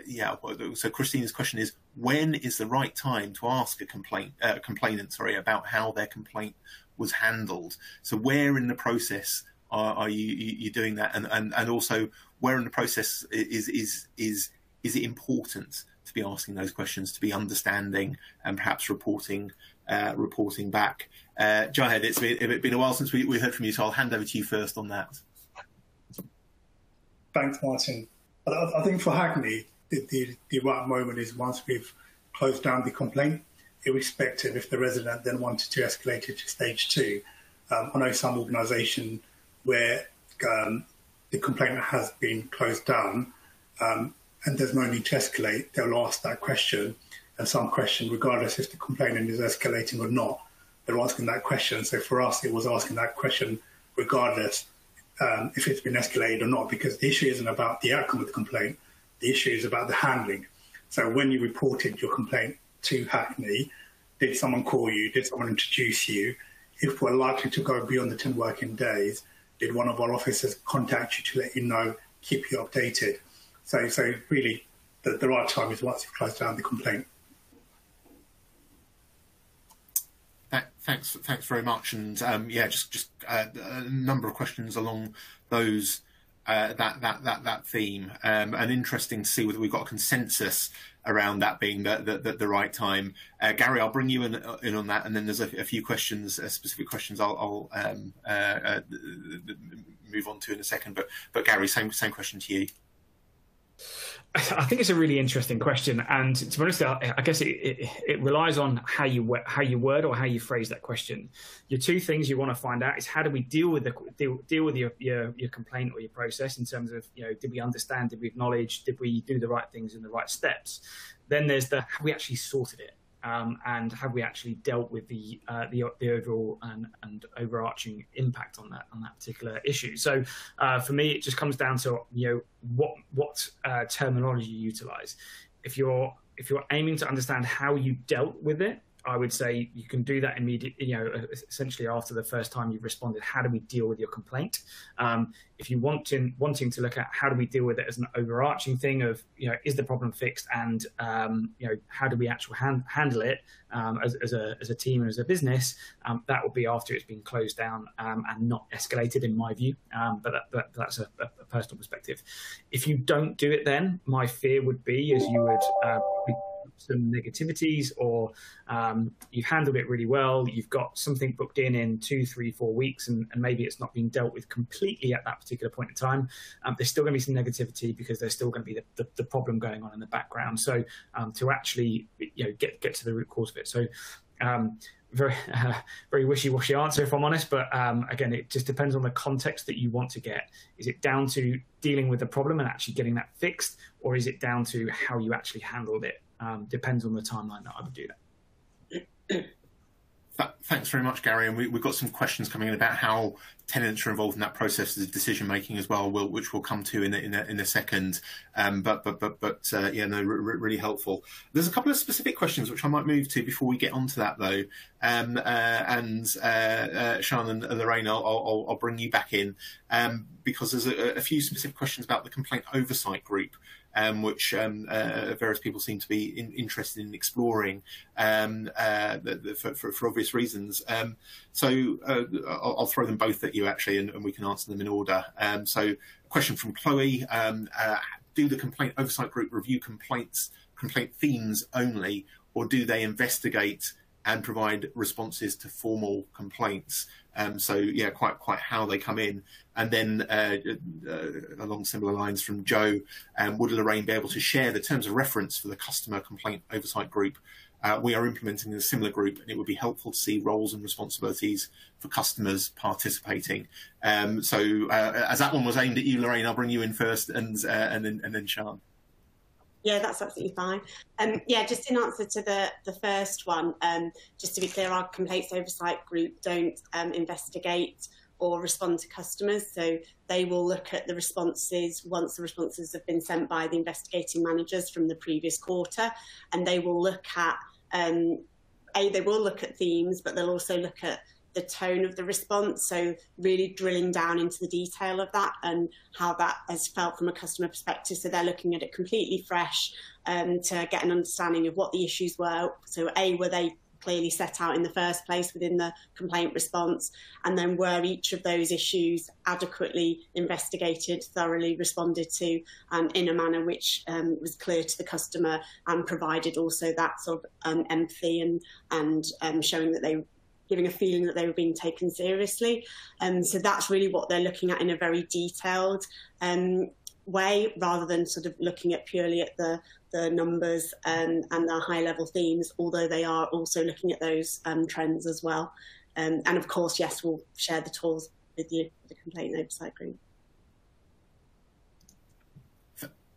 yeah. So Christina's question is: When is the right time to ask a complaint uh, complainant, sorry, about how their complaint was handled? So where in the process are, are you, you doing that, and, and and also where in the process is is is is it important to be asking those questions, to be understanding, and perhaps reporting uh, reporting back? Uh, Jahed, it's been, it's been a while since we, we heard from you, so I'll hand over to you first on that.
Thanks, Martin. I, I think for Hackney, the, the, the right moment is once we've closed down the complaint, irrespective if the resident then wanted to escalate it to stage two. Um, I know some organisation where um, the complaint has been closed down um, and there's no need to escalate, they'll ask that question and some question, regardless if the complainant is escalating or not, they're asking that question. So for us, it was asking that question regardless um, if it's been escalated or not, because the issue isn't about the outcome of the complaint. The issue is about the handling. So when you reported your complaint to Hackney, did someone call you? Did someone introduce you? If we're likely to go beyond the 10 working days, did one of our officers contact you to let you know, keep you updated? So, so really, the, the right time is once you've closed down the complaint.
Thanks, thanks very much. And um, yeah, just just uh, a number of questions along those uh, that that that that theme. Um, and interesting to see whether we've got a consensus around that being the the, the, right time. Uh, Gary, I'll bring you in, in on that, and then there's a, a few questions, uh, specific questions. I'll, I'll um, uh, uh, move on to in a second. But but Gary, same same question to you.
I think it's a really interesting question, and to be honest, I guess it, it, it, relies on how you how you word or how you phrase that question. Your two things you want to find out is how do we deal with the deal, deal with your, your, your complaint or your process in terms of you know did we understand, did we acknowledge, did we do the right things in the right steps. Then there's the have we actually sorted it um, and have we actually dealt with the uh, the, the, overall and, and, overarching impact on that on that particular issue? So uh, for me, it just comes down to you know what what uh, terminology you utilize. If you're if you're aiming to understand how you dealt with it, I would say you can do that immediately, you know, essentially after the first time you've responded. How do we deal with your complaint? Um, if you want wanting to look at how do we deal with it as an overarching thing of, you know, is the problem fixed and, um, you know, how do we actually hand, handle it um, as, as, a, as a team and as a business? Um, that would be after it's been closed down um, and not escalated, in my view. Um, but, that, but, that's a, a, personal perspective. If you don't do it, then my fear would be, as you would uh, some negativities or um, you've handled it really well, you've got something booked in in two, three, four weeks, and, and maybe it's not been dealt with completely at that particular point in time, um, there's still going to be some negativity because there's still going to be the, the, the problem going on in the background. So um, to actually you know get get to the root cause of it. So um, very uh, very wishy-washy answer if I'm honest, but um, again, it just depends on the context that you want to get. Is it down to dealing with the problem and actually getting that fixed, or is it down to how you actually handled it? Um, depends on the timeline that I would do that.
Thanks very much, Gary. And we, have got some questions coming in about how tenants are involved in that process of decision making as well, which we'll come to in a, in a, in a second. Um, but but but but uh, yeah, no, really helpful. There's a couple of specific questions which I might move to before we get onto that though. Um, uh, and uh, uh Sian and Lorraine, I'll, I'll, I'll, bring you back in um, because there's a, a, few specific questions about the complaint oversight group um, which um, uh, various people seem to be in, interested in exploring um, uh, the, the, for, for, for, obvious reasons. Um, so uh, I'll, I'll, throw them both at you actually, and, and we can answer them in order. So, question from Chloe: uh, Do the complaint oversight group review complaints, complaint themes only, or do they investigate? and provide responses to formal complaints. Um, so yeah, quite quite how they come in, and then uh, uh, along similar lines from Joe, um, would Lorraine be able to share the terms of reference for the customer complaint oversight group? Uh, we are implementing a similar group, and it would be helpful to see roles and responsibilities for customers participating. Um, so, uh, as that one was aimed at you, Lorraine, I'll bring you in first, and uh, and then and then Sian.
Yeah, that's absolutely fine. Um, yeah, just in answer to the, the first one, um, just to be clear, our complaints oversight group don't um, investigate or respond to customers. So they will look at the responses once the responses have been sent by the investigating managers from the previous quarter, and they will look at um, a they will look at themes, but they'll also look at the tone of the response. So really drilling down into the detail of that and how that has felt from a customer perspective. So they're looking at it completely fresh um, to get an understanding of what the issues were. So A, were they clearly set out in the first place within the complaint response, and then were each of those issues adequately investigated, thoroughly responded to, um, in a manner which um, was clear to the customer and provided also that sort of um, empathy and and um, showing that they were giving a feeling that they were being taken seriously. Um, so that's really what they're looking at in a very detailed um, way, rather than sort of looking at purely at the the numbers um, and the high level themes. Although they are also looking at those um, trends as well. Um, and of course, yes, we'll share the tools with you, the complaint oversight group.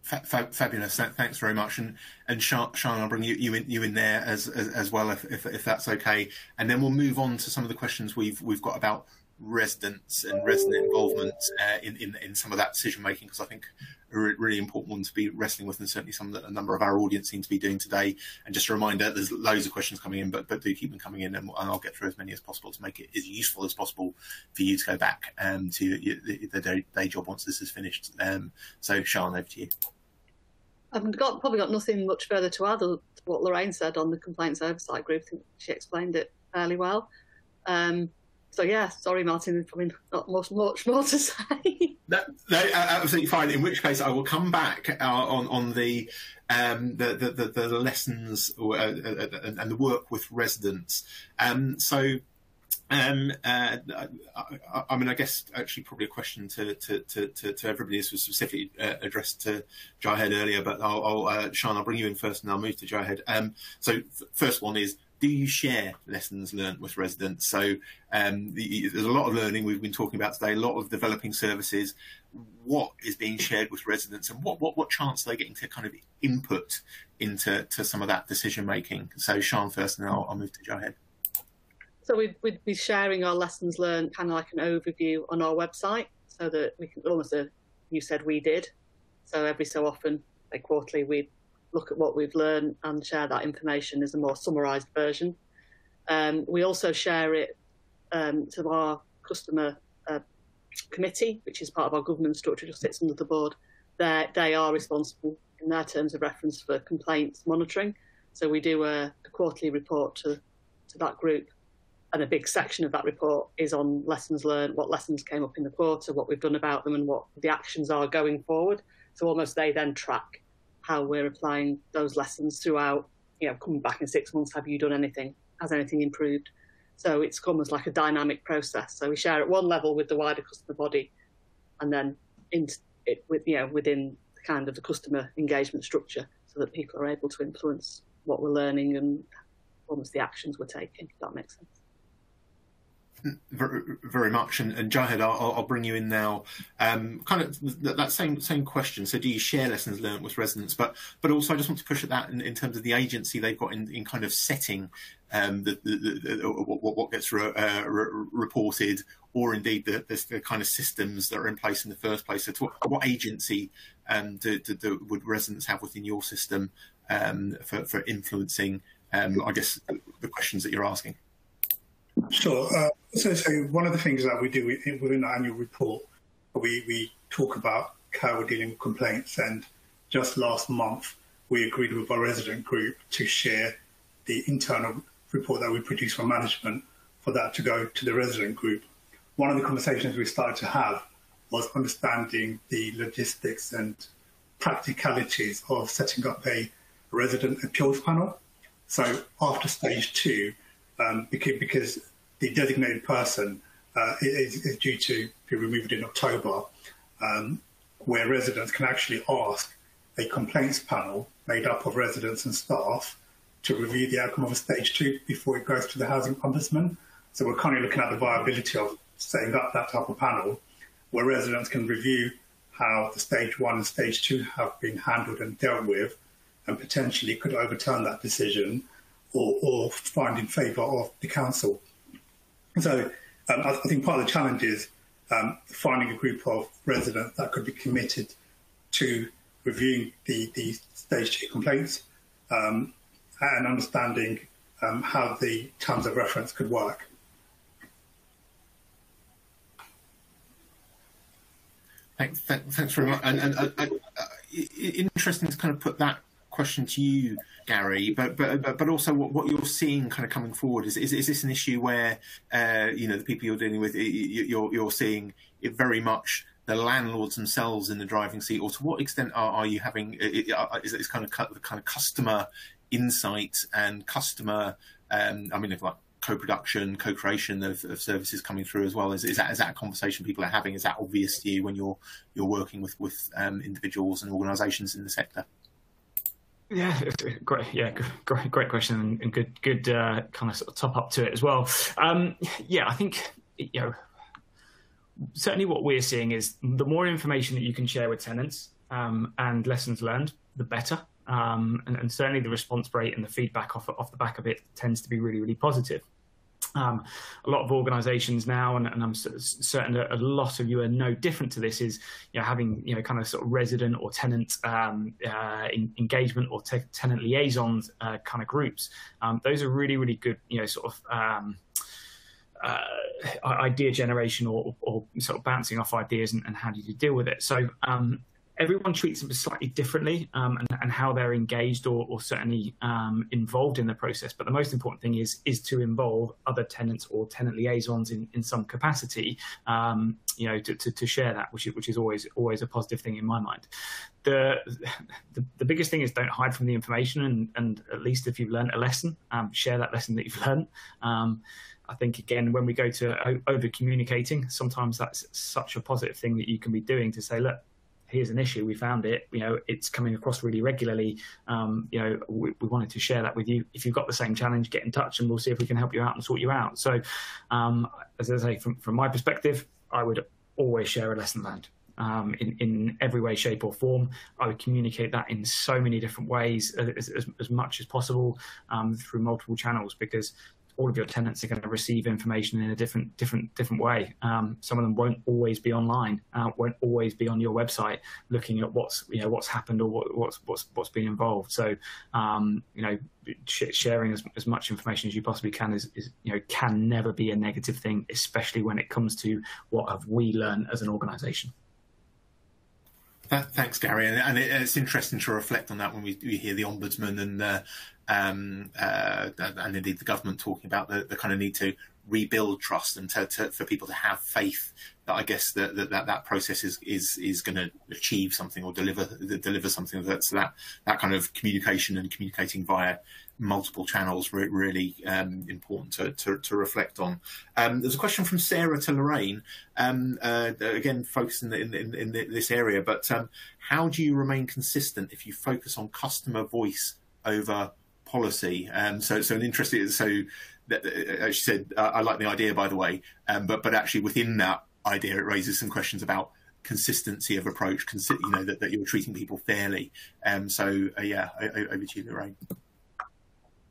fabulous. Thanks very much. And and Sian, I'll bring you, you in you in there as as, as well if, if, if that's okay. And then we'll move on to some of the questions we've we've got about residents and resident involvement uh, in, in, in some of that decision making because I think a really important one to be wrestling with, and certainly some that a number of our audience seem to be doing today. And just a reminder, there's loads of questions coming in, but but do keep them coming in, and, and I'll get through as many as possible to make it as useful as possible for you to go back um, to the, the day, day, job once this is finished. Um, so, Sian, over to you.
I've got probably got nothing much further to add to what Lorraine said on the complaints oversight group. I think she explained it fairly well. Um, so yeah, sorry, Martin, there's probably not much, much more to say.
no, no, absolutely fine. In which case, I will come back uh, on on the, um, the, the, the, the lessons uh, uh, and the work with residents. Um, so. Um, uh, I, I, mean, I guess actually probably a question to to, to, to everybody. This was specifically uh, addressed to Jahed earlier, but I'll, I'll uh, Sian, I'll bring you in first, and I'll move to Jahed. Um, so, first one is do you share lessons learned with residents? So um, the, there's a lot of learning we've been talking about today, a lot of developing services. What is being shared with residents, and what what, what chance are they getting to kind of input into to some of that decision making? So Sian first, and then I'll, I'll move to Jahed.
So we'd, we'd be sharing our lessons learned, kind of like an overview on our website, so that we can almost. Uh, you said we did. So every so often, like quarterly, we look at what we've learned and share that information as a more summarised version. Um, we also share it um, to our customer uh, committee, which is part of our governance structure, just sits under the board. They're, they are responsible in their terms of reference for complaints monitoring. So we do a, a quarterly report to, to that group and a big section of that report is on lessons learned, what lessons came up in the quarter, what we've done about them, and what the actions are going forward. So almost they then track how we're applying those lessons throughout, you know, coming back in six months, have you done anything? Has anything improved? So it's almost like a dynamic process. So we share at one level with the wider customer body, and then in it with you know within the kind of the customer engagement structure, so that people are able to influence what we're learning and almost the actions we're taking. If that makes sense
very, much. And, and Jahed, I'll, I'll, bring you in now. Um, kind of that same same question. So, do you share lessons learned with residents? But but also, I just want to push at that in, in terms of the agency they've got in, in kind of setting um, the, the, the, what, what, gets re, uh, re, reported, or indeed the, the, kind of systems that are in place in the first place. So, what, what agency um, do, do, do, would residents have within your system um, for, for influencing? Um, I guess the questions that you're asking.
Sure. Uh, so, so one of the things that we do within the annual report, we, we talk about how we're dealing with complaints. And just last month, we agreed with our resident group to share the internal report that we produce for management for that to go to the resident group. One of the conversations we started to have was understanding the logistics and practicalities of setting up a resident appeals panel. So after stage two, um, because, because the designated person uh, is, is, due to be removed in October, um, where residents can actually ask a complaints panel made up of residents and staff to review the outcome of a stage two before it goes to the housing ombudsman. So we're currently looking at the viability of setting up that type of panel where residents can review how the stage one and stage two have been handled and dealt with and potentially could overturn that decision or, or find in favour of the council. So um, I, think part of the challenge is um, finding a group of residents that could be committed to reviewing the, the stage two complaints um, and understanding um, how the terms of reference could work.
Thanks, thanks very much. And, and uh, uh, interesting to kind of put that question to you, Gary, but but but also what, what you're seeing kind of coming forward is is, is this an issue where uh, you know the people you're dealing with you're you're seeing it very much the landlords themselves in the driving seat, or to what extent are, are you having is it kind of the kind of customer insight and customer um, I mean like co-production, co-creation of, of, services coming through as well? Is, is, that is that a conversation people are having? Is that obvious to you when you're you're working with with um, individuals and organisations in the sector?
Yeah, great. Yeah, great, great question, and good, good uh, kind of, sort of top up to it as well. Um, yeah, I think you know certainly what we're seeing is the more information that you can share with tenants um, and lessons learned, the better. Um, and, and, certainly the response rate and the feedback off off the back of it tends to be really, really positive. Um, a lot of organizations now, and, and I'm certain that a lot of you are no different to this, is you know, having you know kind of sort of resident or tenant um, uh, in, engagement or te- tenant liaisons uh, kind of groups. Um, those are really really good you know sort of um, uh, idea generation or, or, sort of bouncing off ideas and, and, how do you deal with it. So um, everyone treats them slightly differently um, and, and, how they're engaged or, or certainly um, involved in the process. But the most important thing is is to involve other tenants or tenant liaisons in, in some capacity, um, you know, to, to, to, share that, which is, which is always always a positive thing in my mind. The, the, the biggest thing is don't hide from the information, and, and at least if you've learned a lesson, um, share that lesson that you've learned. Um, I think again, when we go to over communicating, sometimes that's such a positive thing that you can be doing to say, look, here's an issue we found it you know it's coming across really regularly. Um, you know we, we, wanted to share that with you. If you've got the same challenge get in touch and we'll see if we can help you out and sort you out. So um, as i say from, from my perspective i would always share a lesson learned um, in, in every way, shape, or form. I would communicate that in so many different ways as, as, as much as possible um, through multiple channels because all of your tenants are going to receive information in a different different different way. Um, some of them won't always be online, uh, won't always be on your website looking at what's you know what's happened or what, what's what's what's been involved. So um, you know sh- sharing as, as much information as you possibly can is, is you know can never be a negative thing, especially when it comes to what have we learned as an organisation.
Thanks, Gary. And, it's interesting to reflect on that when we, hear the ombudsman and uh, um, uh, and indeed the government talking about the, the, kind of need to rebuild trust and to, to, for people to have faith that I guess that that, that, that process is is is going to achieve something or deliver deliver something that's that that kind of communication and communicating via multiple channels re- really um, important to, to, to, reflect on. Um, there's a question from Sarah to Lorraine, um, uh, again focusing in, in, in, this area, but um, how do you remain consistent if you focus on customer voice over policy. Um, so, so an interesting. So, that, uh, as she said, uh, I like the idea, by the way, um, but but actually within that idea, it raises some questions about consistency of approach. You know that, that you're treating people fairly. Um, so, uh, yeah, over to you, Lorraine.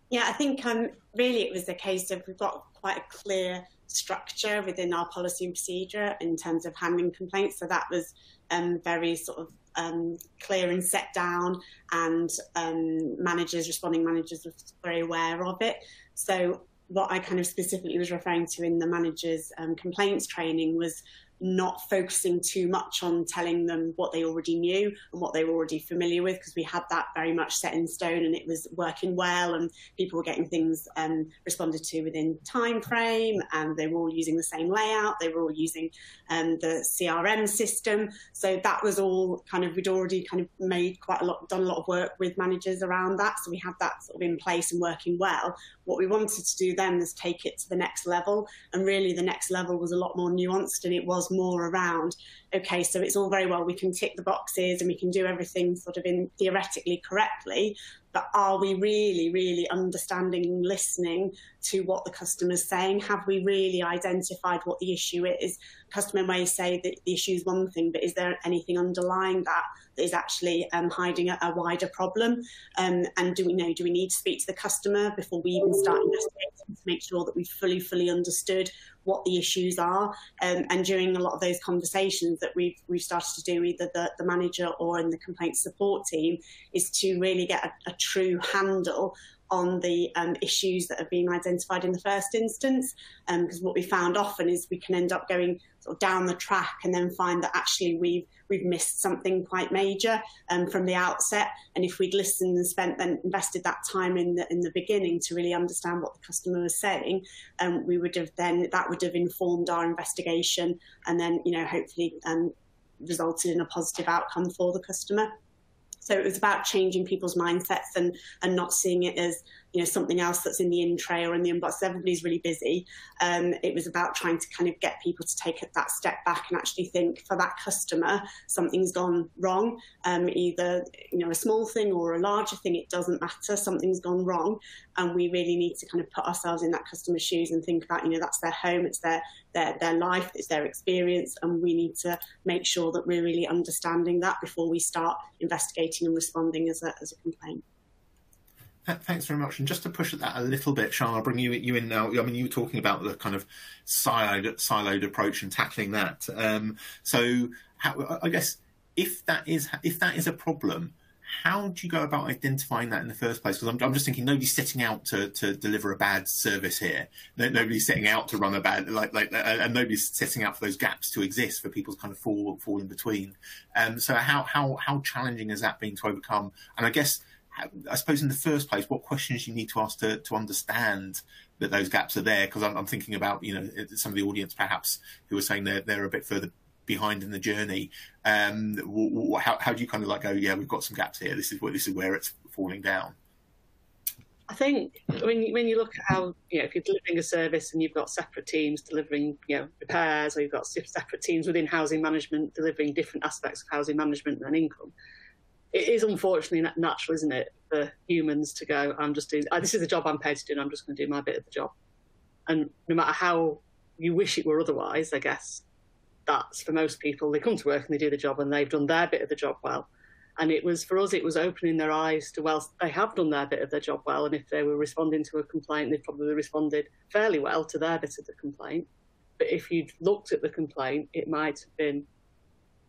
Yeah, I think um, really it was a case of we've got quite a clear structure within our policy and procedure in terms of handling complaints. So that was um, very sort of um, clear and set down, and um, managers, responding managers, were very aware of it. So what I kind of specifically was referring to in the managers' um, complaints training was not focusing too much on telling them what they already knew and what they were already familiar with because we had that very much set in stone and it was working well and people were getting things um, responded to within time frame and they were all using the same layout they were all using um, the crm system. So that was all kind of we'd already kind of made quite a lot done a lot of work with managers around that. So we had that sort of in place and working well what we wanted to do then was take it to the next level and really the next level was a lot more nuanced and it was more around okay so it's all very well we can tick the boxes and we can do everything sort of in theoretically correctly but are we really, really understanding and listening to what the customer's saying? Have we really identified what the issue is? Customer may say that the issue is one thing, but is there anything underlying that that is actually um, hiding a, a, wider problem? Um, and do we know, do we need to speak to the customer before we even start investigating to make sure that we've fully, fully understood what the issues are. Um, and during a lot of those conversations that we've we've started to do, either the, the manager or in the complaint support team, is to really get a, a true handle on the um, issues that have been identified in the first instance. Because um, what we found often is we can end up going sort of down the track and then find that actually we've we've missed something quite major um, from the outset. And if we'd listened and spent then invested that time in the in the beginning to really understand what the customer was saying, um, we would have then that would have informed our investigation and then you know hopefully um, resulted in a positive outcome for the customer. So it was about changing people's mindsets and and not seeing it as you know something else that's in the in tray or in the inbox. Everybody's really busy. Um, it was about trying to kind of get people to take that step back and actually think for that customer something's gone wrong. Um, either you know a small thing or a larger thing, it doesn't matter. Something's gone wrong, and we really need to kind of put ourselves in that customer's shoes and think about you know that's their home, it's their their their life, it's their experience, and we need to make sure that we're really understanding that before we start investigating and responding as a as a complaint.
Thanks very much. And just to push at that a little bit, Sian, I'll bring you you in now. I mean, you were talking about the kind of siloed siloed approach and tackling that. Um, so, how, I guess if that is if that is a problem, how do you go about identifying that in the first place? Because I'm, I'm, just thinking nobody's setting out to, to deliver a bad service here. No, nobody's setting out to run a bad like like, uh, and nobody's setting out for those gaps to exist for people to kind of fall fall in between. Um, so how how how challenging has that been to overcome? And I guess I suppose in the first place, what questions you need to ask to to understand that those gaps are there? Because I'm, I'm thinking about you know some of the audience perhaps who are saying they're they're a bit further behind in the journey. Um, how, how do you kind of like go? Yeah, we've got some gaps here. This is where this is where it's falling down.
I think when you, when you look at how you know if you're delivering a service and you've got separate teams delivering you know repairs, or you've got separate teams within housing management delivering different aspects of housing management and income, it is unfortunately natural, isn't it, for humans to go, I'm just doing uh, this is the job I'm paid to do, and I'm just going to do my bit of the job. And no matter how you wish it were otherwise, I guess that's for most people. They come to work and they do the job and they've done their bit of the job well. And it was for us, it was opening their eyes to well, they have done their bit of their job well. And if they were responding to a complaint, they probably responded fairly well to their bit of the complaint. But if you'd looked at the complaint, it might have been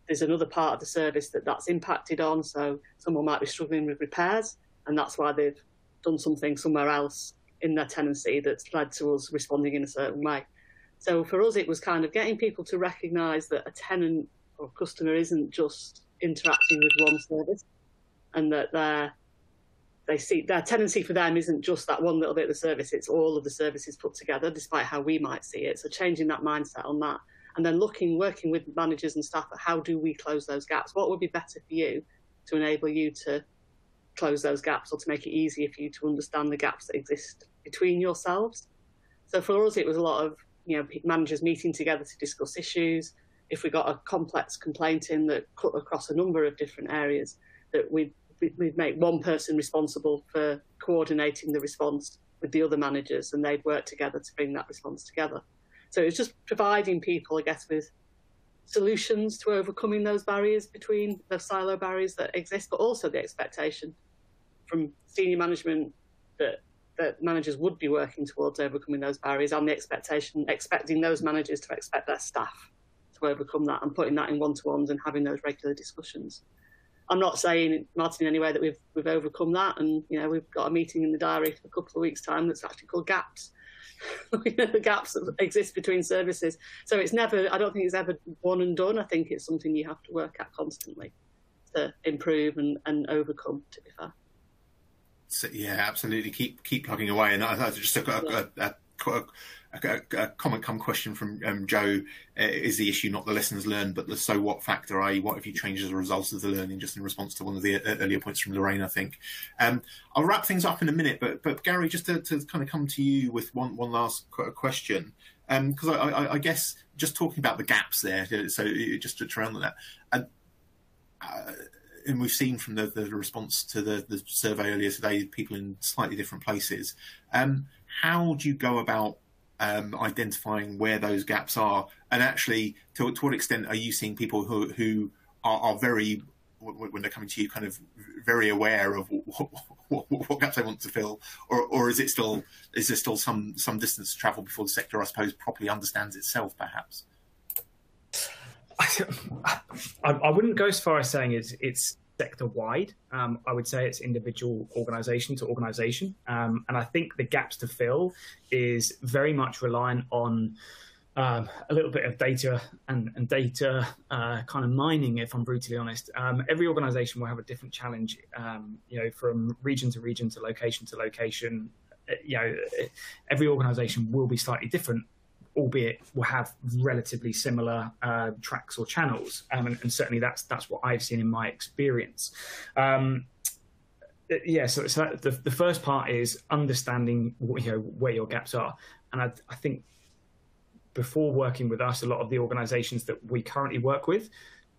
there's another part of the service that that's impacted on. So someone might be struggling with repairs, and that's why they've done something somewhere else in their tenancy that's led to us responding in a certain way. So for us, it was kind of getting people to recognise that a tenant or customer isn't just interacting with one service, and that their they see their tenancy for them isn't just that one little bit of the service; it's all of the services put together, despite how we might see it. So changing that mindset on that, and then looking, working with managers and staff at how do we close those gaps? What would be better for you to enable you to close those gaps, or to make it easier for you to understand the gaps that exist between yourselves? So for us, it was a lot of you know, managers meeting together to discuss issues. If we got a complex complaint in that cut across a number of different areas, that we'd, we'd make one person responsible for coordinating the response with the other managers, and they'd work together to bring that response together. So it's just providing people, I guess, with solutions to overcoming those barriers between the silo barriers that exist, but also the expectation from senior management that that managers would be working towards overcoming those barriers and the expectation, expecting those managers to expect their staff to overcome that and putting that in one-to-ones and having those regular discussions. I'm not saying, Martin, in any way that we've we've overcome that, and you know we've got a meeting in the diary for a couple of weeks' time that's actually called gaps. The gaps that exist between services. So it's never. I don't think it's ever one and done. I think it's something you have to work at constantly to improve and, and overcome. To be fair.
So, yeah, absolutely. Keep keep plugging away. And I, I just a, a, a, a, a comment come question from um, Joe uh, is the issue not the lessons learned, but the so what factor, i.e., what have you changed as a result of the learning, just in response to one of the uh, earlier points from Lorraine, I think. Um, I'll wrap things up in a minute, but but Gary, just to, to kind of come to you with one, one last question. Because um, I, I, I, guess just talking about the gaps there, so just to round that, and, uh, and we've seen from the, the response to the, the survey earlier today, people in slightly different places. Um, how do you go about um, identifying where those gaps are, and actually, to, to what extent are you seeing people who who are, are, very when they're coming to you, kind of very aware of what, what, what, gaps they want to fill, or, or is it still is there still some some distance to travel before the sector, I suppose, properly understands itself, perhaps?
I, I, wouldn't go as far as saying it's, it's sector wide. Um, I would say it's individual organisation to organisation, um, and I think the gaps to fill is very much reliant on um, a little bit of data and, and data uh, kind of mining, if I'm brutally honest. Um, every organisation will have a different challenge, um, you know, from region to region to location to location. Uh, you know, every organisation will be slightly different albeit will have relatively similar uh, tracks or channels. Um, and, and, certainly that's that's what I've seen in my experience. Um, uh, yeah, so, so the, the first part is understanding what, you know where your gaps are, and I, I think before working with us, a lot of the organisations that we currently work with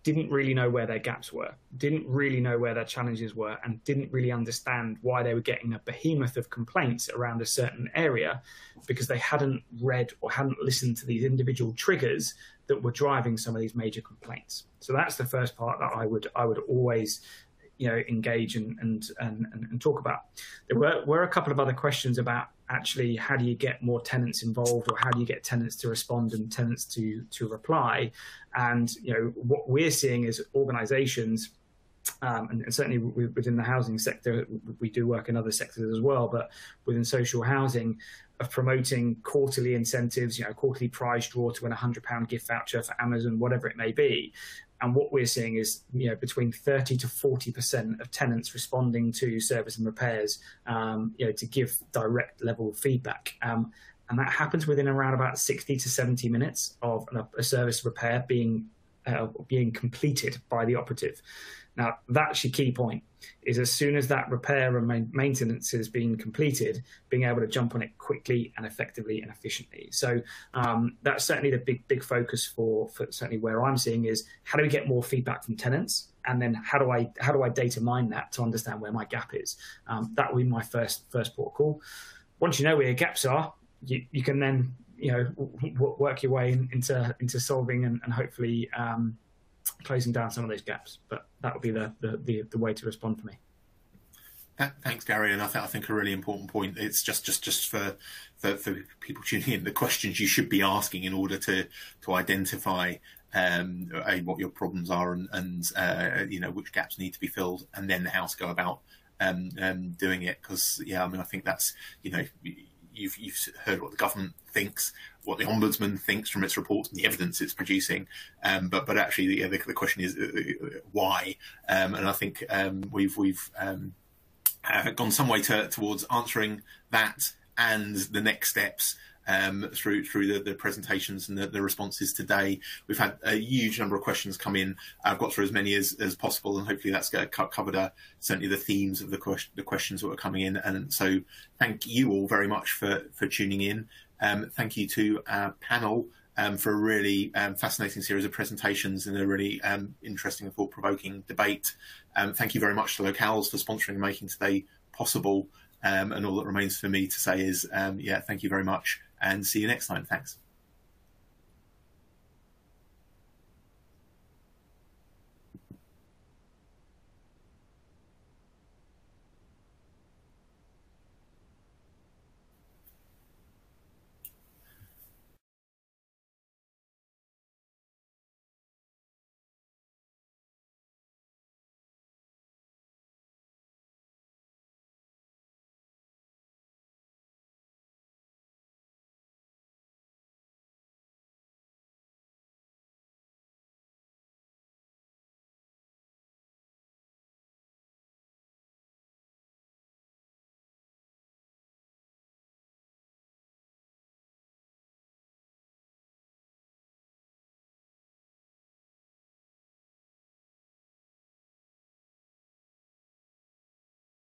didn't really know where their gaps were, didn't really know where their challenges were, and didn't really understand why they were getting a behemoth of complaints around a certain area because they hadn't read or hadn't listened to these individual triggers that were driving some of these major complaints. So that's the first part that I would I would always you know engage and and and, and talk about. There were were a couple of other questions about actually how do you get more tenants involved or how do you get tenants to respond and tenants to to reply and you know what we're seeing is organizations um, and, and, certainly within the housing sector, we do work in other sectors as well. But within social housing, of promoting quarterly incentives, you know, quarterly prize draw to win a hundred pound gift voucher for Amazon, whatever it may be. And what we're seeing is, you know, between 30 to 40 percent of tenants responding to service and repairs, um, you know, to give direct level feedback. Um, and that happens within around about 60 to 70 minutes of a service repair being uh, being completed by the operative. Now, that's your key point, is as soon as that repair and maintenance has been completed, being able to jump on it quickly and effectively and efficiently. So um, that's certainly the big, big focus for, for certainly where I'm seeing is how do we get more feedback from tenants? And then how do I how do I data mine that to understand where my gap is? Um, that will be my first first port call. Once you know where your gaps are, you, you can then you know work your way into into solving and, and hopefully um, closing down some of those gaps. But that would be the, the, the, the way to respond for me.
Thanks, Gary. And I think I think a really important point. It's just just just for, for for people tuning in, the questions you should be asking in order to to identify um, what your problems are and, and uh, you know which gaps need to be filled, and then how to go about um, um, doing it. Because yeah, I mean, I think that's you know you've you've heard what the government thinks, what the ombudsman thinks from its reports and the evidence it's producing. Um, but but actually, the, the, question is uh, uh, why? Um, and I think um, we've we've um, uh, gone some way to, towards answering that and the next steps um, through through the, the presentations and the, the, responses today. We've had a huge number of questions come in. I've got through as many as, as possible, and hopefully that's covered uh, certainly the themes of the, question, the questions that were coming in. And so, thank you all very much for for tuning in. Um, thank you to our panel. Um, for a really um, fascinating series of presentations and a really um, interesting and thought-provoking debate. Um, thank you very much to Localz for sponsoring and making today possible. Um, and all that remains for me to say is, um, yeah, thank you very much and see you next time. Thanks.